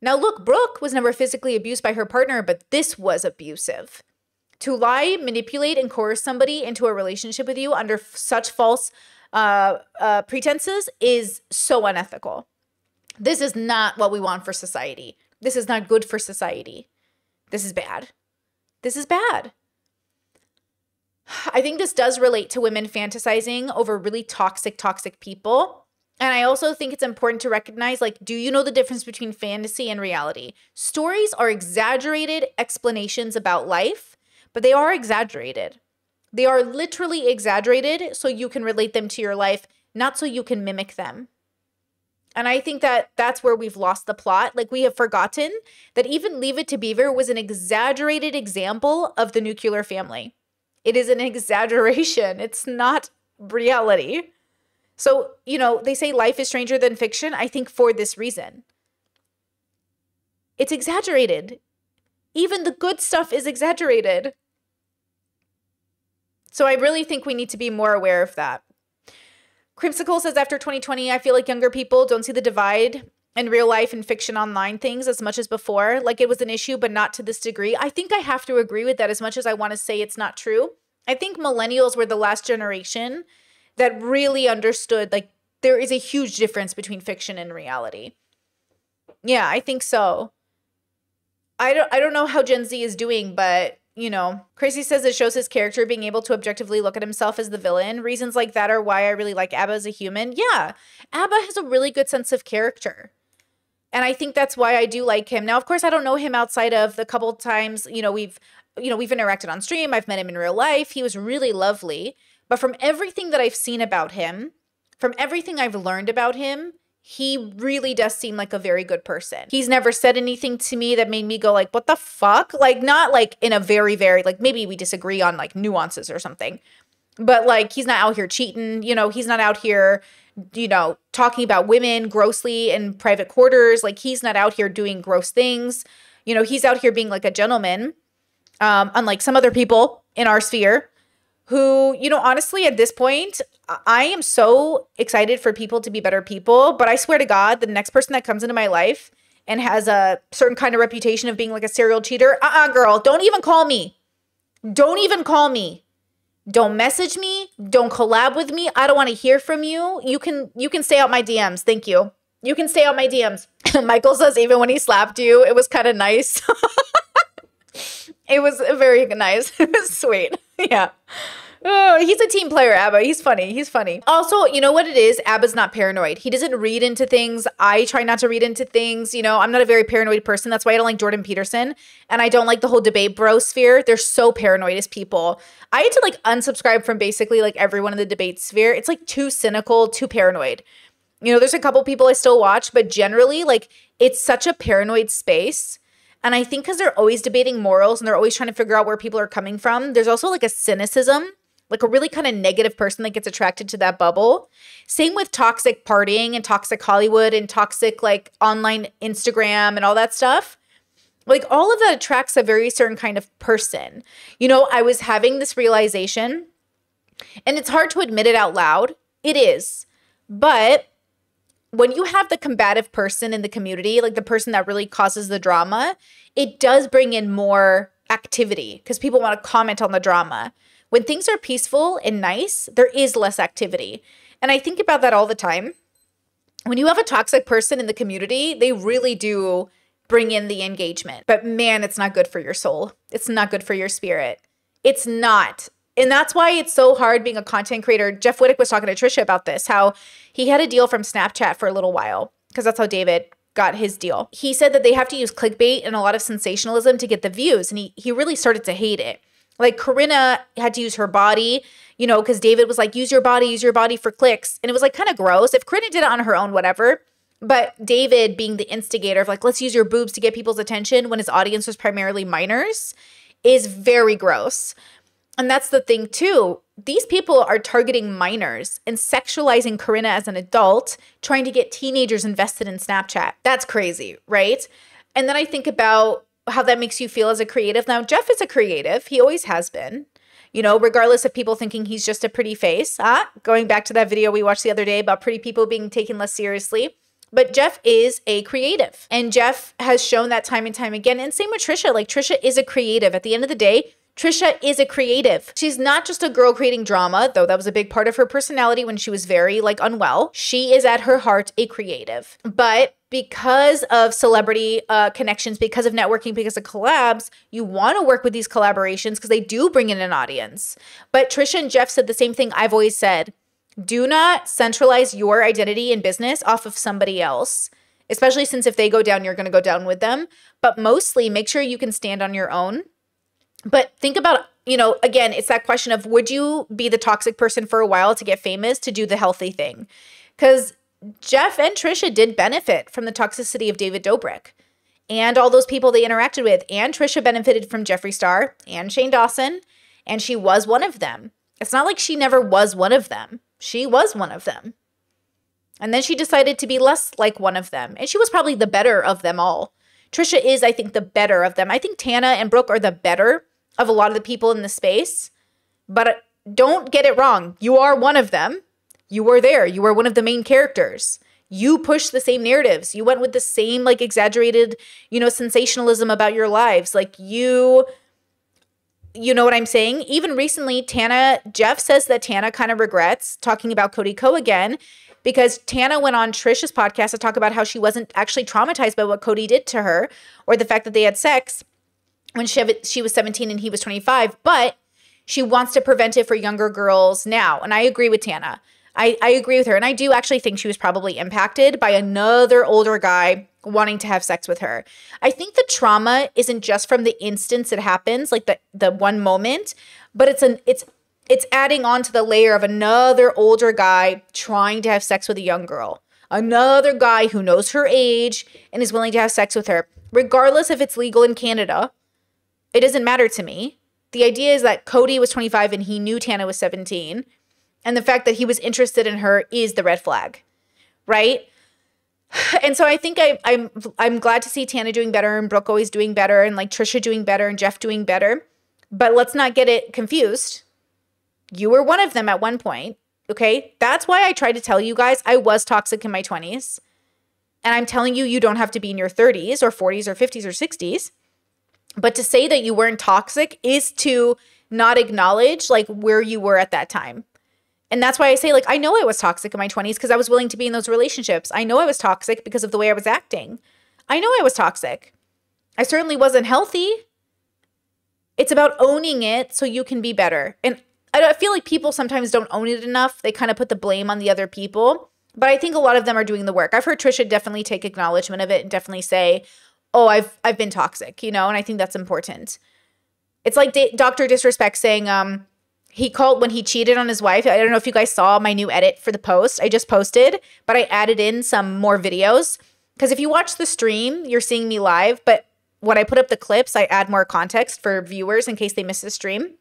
Now, look, Brooke was never physically abused by her partner, but this was abusive. To lie, manipulate, and coerce somebody into a relationship with you under such false uh, uh, pretenses is so unethical. This is not what we want for society. This is not good for society. This is bad. This is bad. I think this does relate to women fantasizing over really toxic, toxic people. And I also think it's important to recognize like, do you know the difference between fantasy and reality? Stories are exaggerated explanations about life, but they are exaggerated. They are literally exaggerated so you can relate them to your life, not so you can mimic them. And I think that that's where we've lost the plot. Like we have forgotten that even Leave It to Beaver was an exaggerated example of the nuclear family. It is an exaggeration. It's not reality. So, you know, they say life is stranger than fiction. I think for this reason. It's exaggerated. Even the good stuff is exaggerated. So I really think we need to be more aware of that. Crimsicle says after 2020, I feel like younger people don't see the divide in real life and fiction online things as much as before. Like it was an issue, but not to this degree. I think I have to agree with that as much as I want to say it's not true. I think millennials were the last generation that really understood like there is a huge difference between fiction and reality. Yeah, I think so. I don't I don't know how Gen Z is doing, but you know, Crazy says it shows his character being able to objectively look at himself as the villain. Reasons like that are why I really like Abba as a human. Yeah, Abba has a really good sense of character. And I think that's why I do like him. Now, of course, I don't know him outside of the couple times, you know, we've you know, we've interacted on stream. I've met him in real life. He was really lovely. But from everything that I've seen about him, from everything I've learned about him, he really does seem like a very good person. He's never said anything to me that made me go like, "What the fuck?" Like not like in a very very like maybe we disagree on like nuances or something. But like he's not out here cheating, you know, he's not out here you know, talking about women grossly in private quarters. Like he's not out here doing gross things. You know, he's out here being like a gentleman um, unlike some other people in our sphere who, you know, honestly, at this point, I am so excited for people to be better people. But I swear to God, the next person that comes into my life and has a certain kind of reputation of being like a serial cheater, uh uh girl, don't even call me. Don't even call me. Don't message me. Don't collab with me. I don't want to hear from you. You can you can stay out my DMs. Thank you. You can stay out my DMs. Michael says even when he slapped you, it was kind of nice. it was very nice. It was sweet. Yeah. Oh, he's a team player, Abba. He's funny. He's funny. Also, you know what it is? Abba's not paranoid. He doesn't read into things. I try not to read into things. You know, I'm not a very paranoid person. That's why I don't like Jordan Peterson. And I don't like the whole debate bro sphere. They're so paranoid as people. I had to like unsubscribe from basically like everyone in the debate sphere. It's like too cynical, too paranoid. You know, there's a couple people I still watch, but generally, like, it's such a paranoid space. And I think because they're always debating morals and they're always trying to figure out where people are coming from, there's also like a cynicism like a really kind of negative person that gets attracted to that bubble. Same with toxic partying and toxic Hollywood and toxic like online Instagram and all that stuff. Like all of that attracts a very certain kind of person. You know, I was having this realization, and it's hard to admit it out loud. It is. But when you have the combative person in the community, like the person that really causes the drama, it does bring in more activity because people want to comment on the drama. When things are peaceful and nice, there is less activity. And I think about that all the time. When you have a toxic person in the community, they really do bring in the engagement. But man, it's not good for your soul. It's not good for your spirit. It's not. And that's why it's so hard being a content creator. Jeff Wittek was talking to Trisha about this, how he had a deal from Snapchat for a little while, because that's how David got his deal. He said that they have to use clickbait and a lot of sensationalism to get the views. And he, he really started to hate it like Corinna had to use her body, you know, because David was like, use your body, use your body for clicks. And it was like kind of gross. If Corinna did it on her own, whatever. But David being the instigator of like, let's use your boobs to get people's attention when his audience was primarily minors is very gross. And that's the thing too. These people are targeting minors and sexualizing Corinna as an adult, trying to get teenagers invested in Snapchat. That's crazy, right? And then I think about how that makes you feel as a creative. Now, Jeff is a creative, he always has been. You know, regardless of people thinking he's just a pretty face. Ah, going back to that video we watched the other day about pretty people being taken less seriously. But Jeff is a creative. And Jeff has shown that time and time again. And same with Trisha. Like Trisha is a creative. At the end of the day, Trisha is a creative. She's not just a girl creating drama, though that was a big part of her personality when she was very like unwell. She is at her heart a creative. But because of celebrity uh, connections, because of networking, because of collabs, you want to work with these collaborations because they do bring in an audience. But Trisha and Jeff said the same thing I've always said. Do not centralize your identity and business off of somebody else especially since if they go down, you're going to go down with them. But mostly make sure you can stand on your own but think about, you know, again, it's that question of would you be the toxic person for a while to get famous to do the healthy thing? Because Jeff and Trisha did benefit from the toxicity of David Dobrik and all those people they interacted with. And Trisha benefited from Jeffree Star and Shane Dawson, and she was one of them. It's not like she never was one of them. She was one of them. And then she decided to be less like one of them. And she was probably the better of them all. Trisha is, I think, the better of them. I think Tana and Brooke are the better of a lot of the people in the space. But don't get it wrong. You are one of them. You were there. You were one of the main characters. You pushed the same narratives. You went with the same, like, exaggerated, you know, sensationalism about your lives. Like, you you know what I'm saying? Even recently, Tana, Jeff says that Tana kind of regrets talking about Cody Ko again because Tana went on Trisha's podcast to talk about how she wasn't actually traumatized by what Cody did to her or the fact that they had sex when she, she was 17 and he was 25, but she wants to prevent it for younger girls now. And I agree with Tana. I, I agree with her. And I do actually think she was probably impacted by another older guy wanting to have sex with her. I think the trauma isn't just from the instance it happens, like the the one moment, but it's an it's it's adding on to the layer of another older guy trying to have sex with a young girl. Another guy who knows her age and is willing to have sex with her, regardless if it's legal in Canada it doesn't matter to me. The idea is that Cody was 25 and he knew Tana was 17. And the fact that he was interested in her is the red flag, right? And so I think I, I'm I'm glad to see Tana doing better and Brooke always doing better and like Trisha doing better and Jeff doing better. But let's not get it confused. You were one of them at one point. Okay. That's why I tried to tell you guys I was toxic in my 20s. And I'm telling you, you don't have to be in your 30s or 40s or 50s or 60s But to say that you weren't toxic is to not acknowledge like where you were at that time. And that's why I say, like, I know I was toxic in my 20s because I was willing to be in those relationships. I know I was toxic because of the way I was acting. I know I was toxic. I certainly wasn't healthy. It's about owning it so you can be better. And I feel like people sometimes don't own it enough. They kind of put the blame on the other people. But I think a lot of them are doing the work. I've heard Trisha definitely take acknowledgement of it and definitely say, "Oh, I've I've been toxic," you know, and I think that's important. It's like Dr. Disrespect saying, um, he called when he cheated on his wife. I don't know if you guys saw my new edit for the post I just posted, but I added in some more videos. Because if you watch the stream, you're seeing me live, but when I put up the clips, I add more context for viewers in case they miss the stream.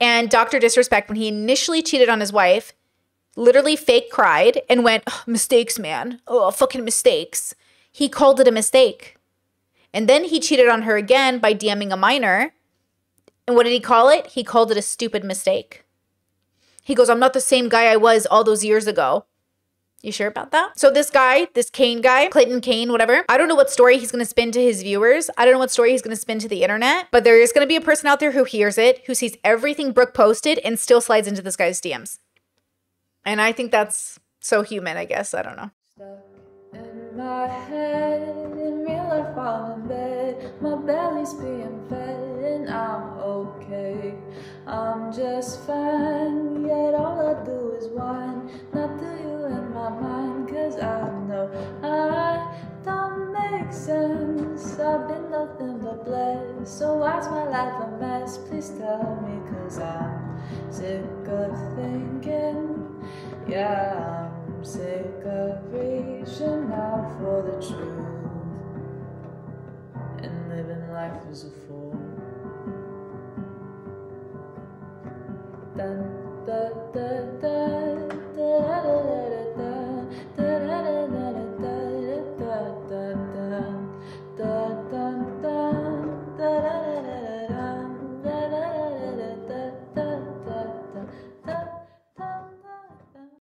And Dr. Disrespect, when he initially cheated on his wife, literally fake cried and went, oh, mistakes, man. Oh, fucking mistakes. He called it a mistake. And then he cheated on her again by DMing a minor. And what did he call it? He called it a stupid mistake. He goes, I'm not the same guy I was all those years ago. You sure about that? So this guy, this Kane guy, Clayton Kane, whatever, I don't know what story he's going to spin to his viewers. I don't know what story he's going to spin to the internet, but there is going to be a person out there who hears it, who sees everything Brooke posted and still slides into this guy's DMs. And I think that's so human, I guess. I don't know. My head, in real life, I'm in bed. My belly's being fed, and I'm okay. I'm just fine, yet all I do is whine. Not to you in my mind, cause I know I don't make sense. I've been nothing but blessed. So why's my life a mess? Please tell me, cause I'm sick of thinking. Yeah, I'm sick of reaching out for the truth and living life as a fool. Dun, da, da, da, da, da, da, da, da, da, da, da.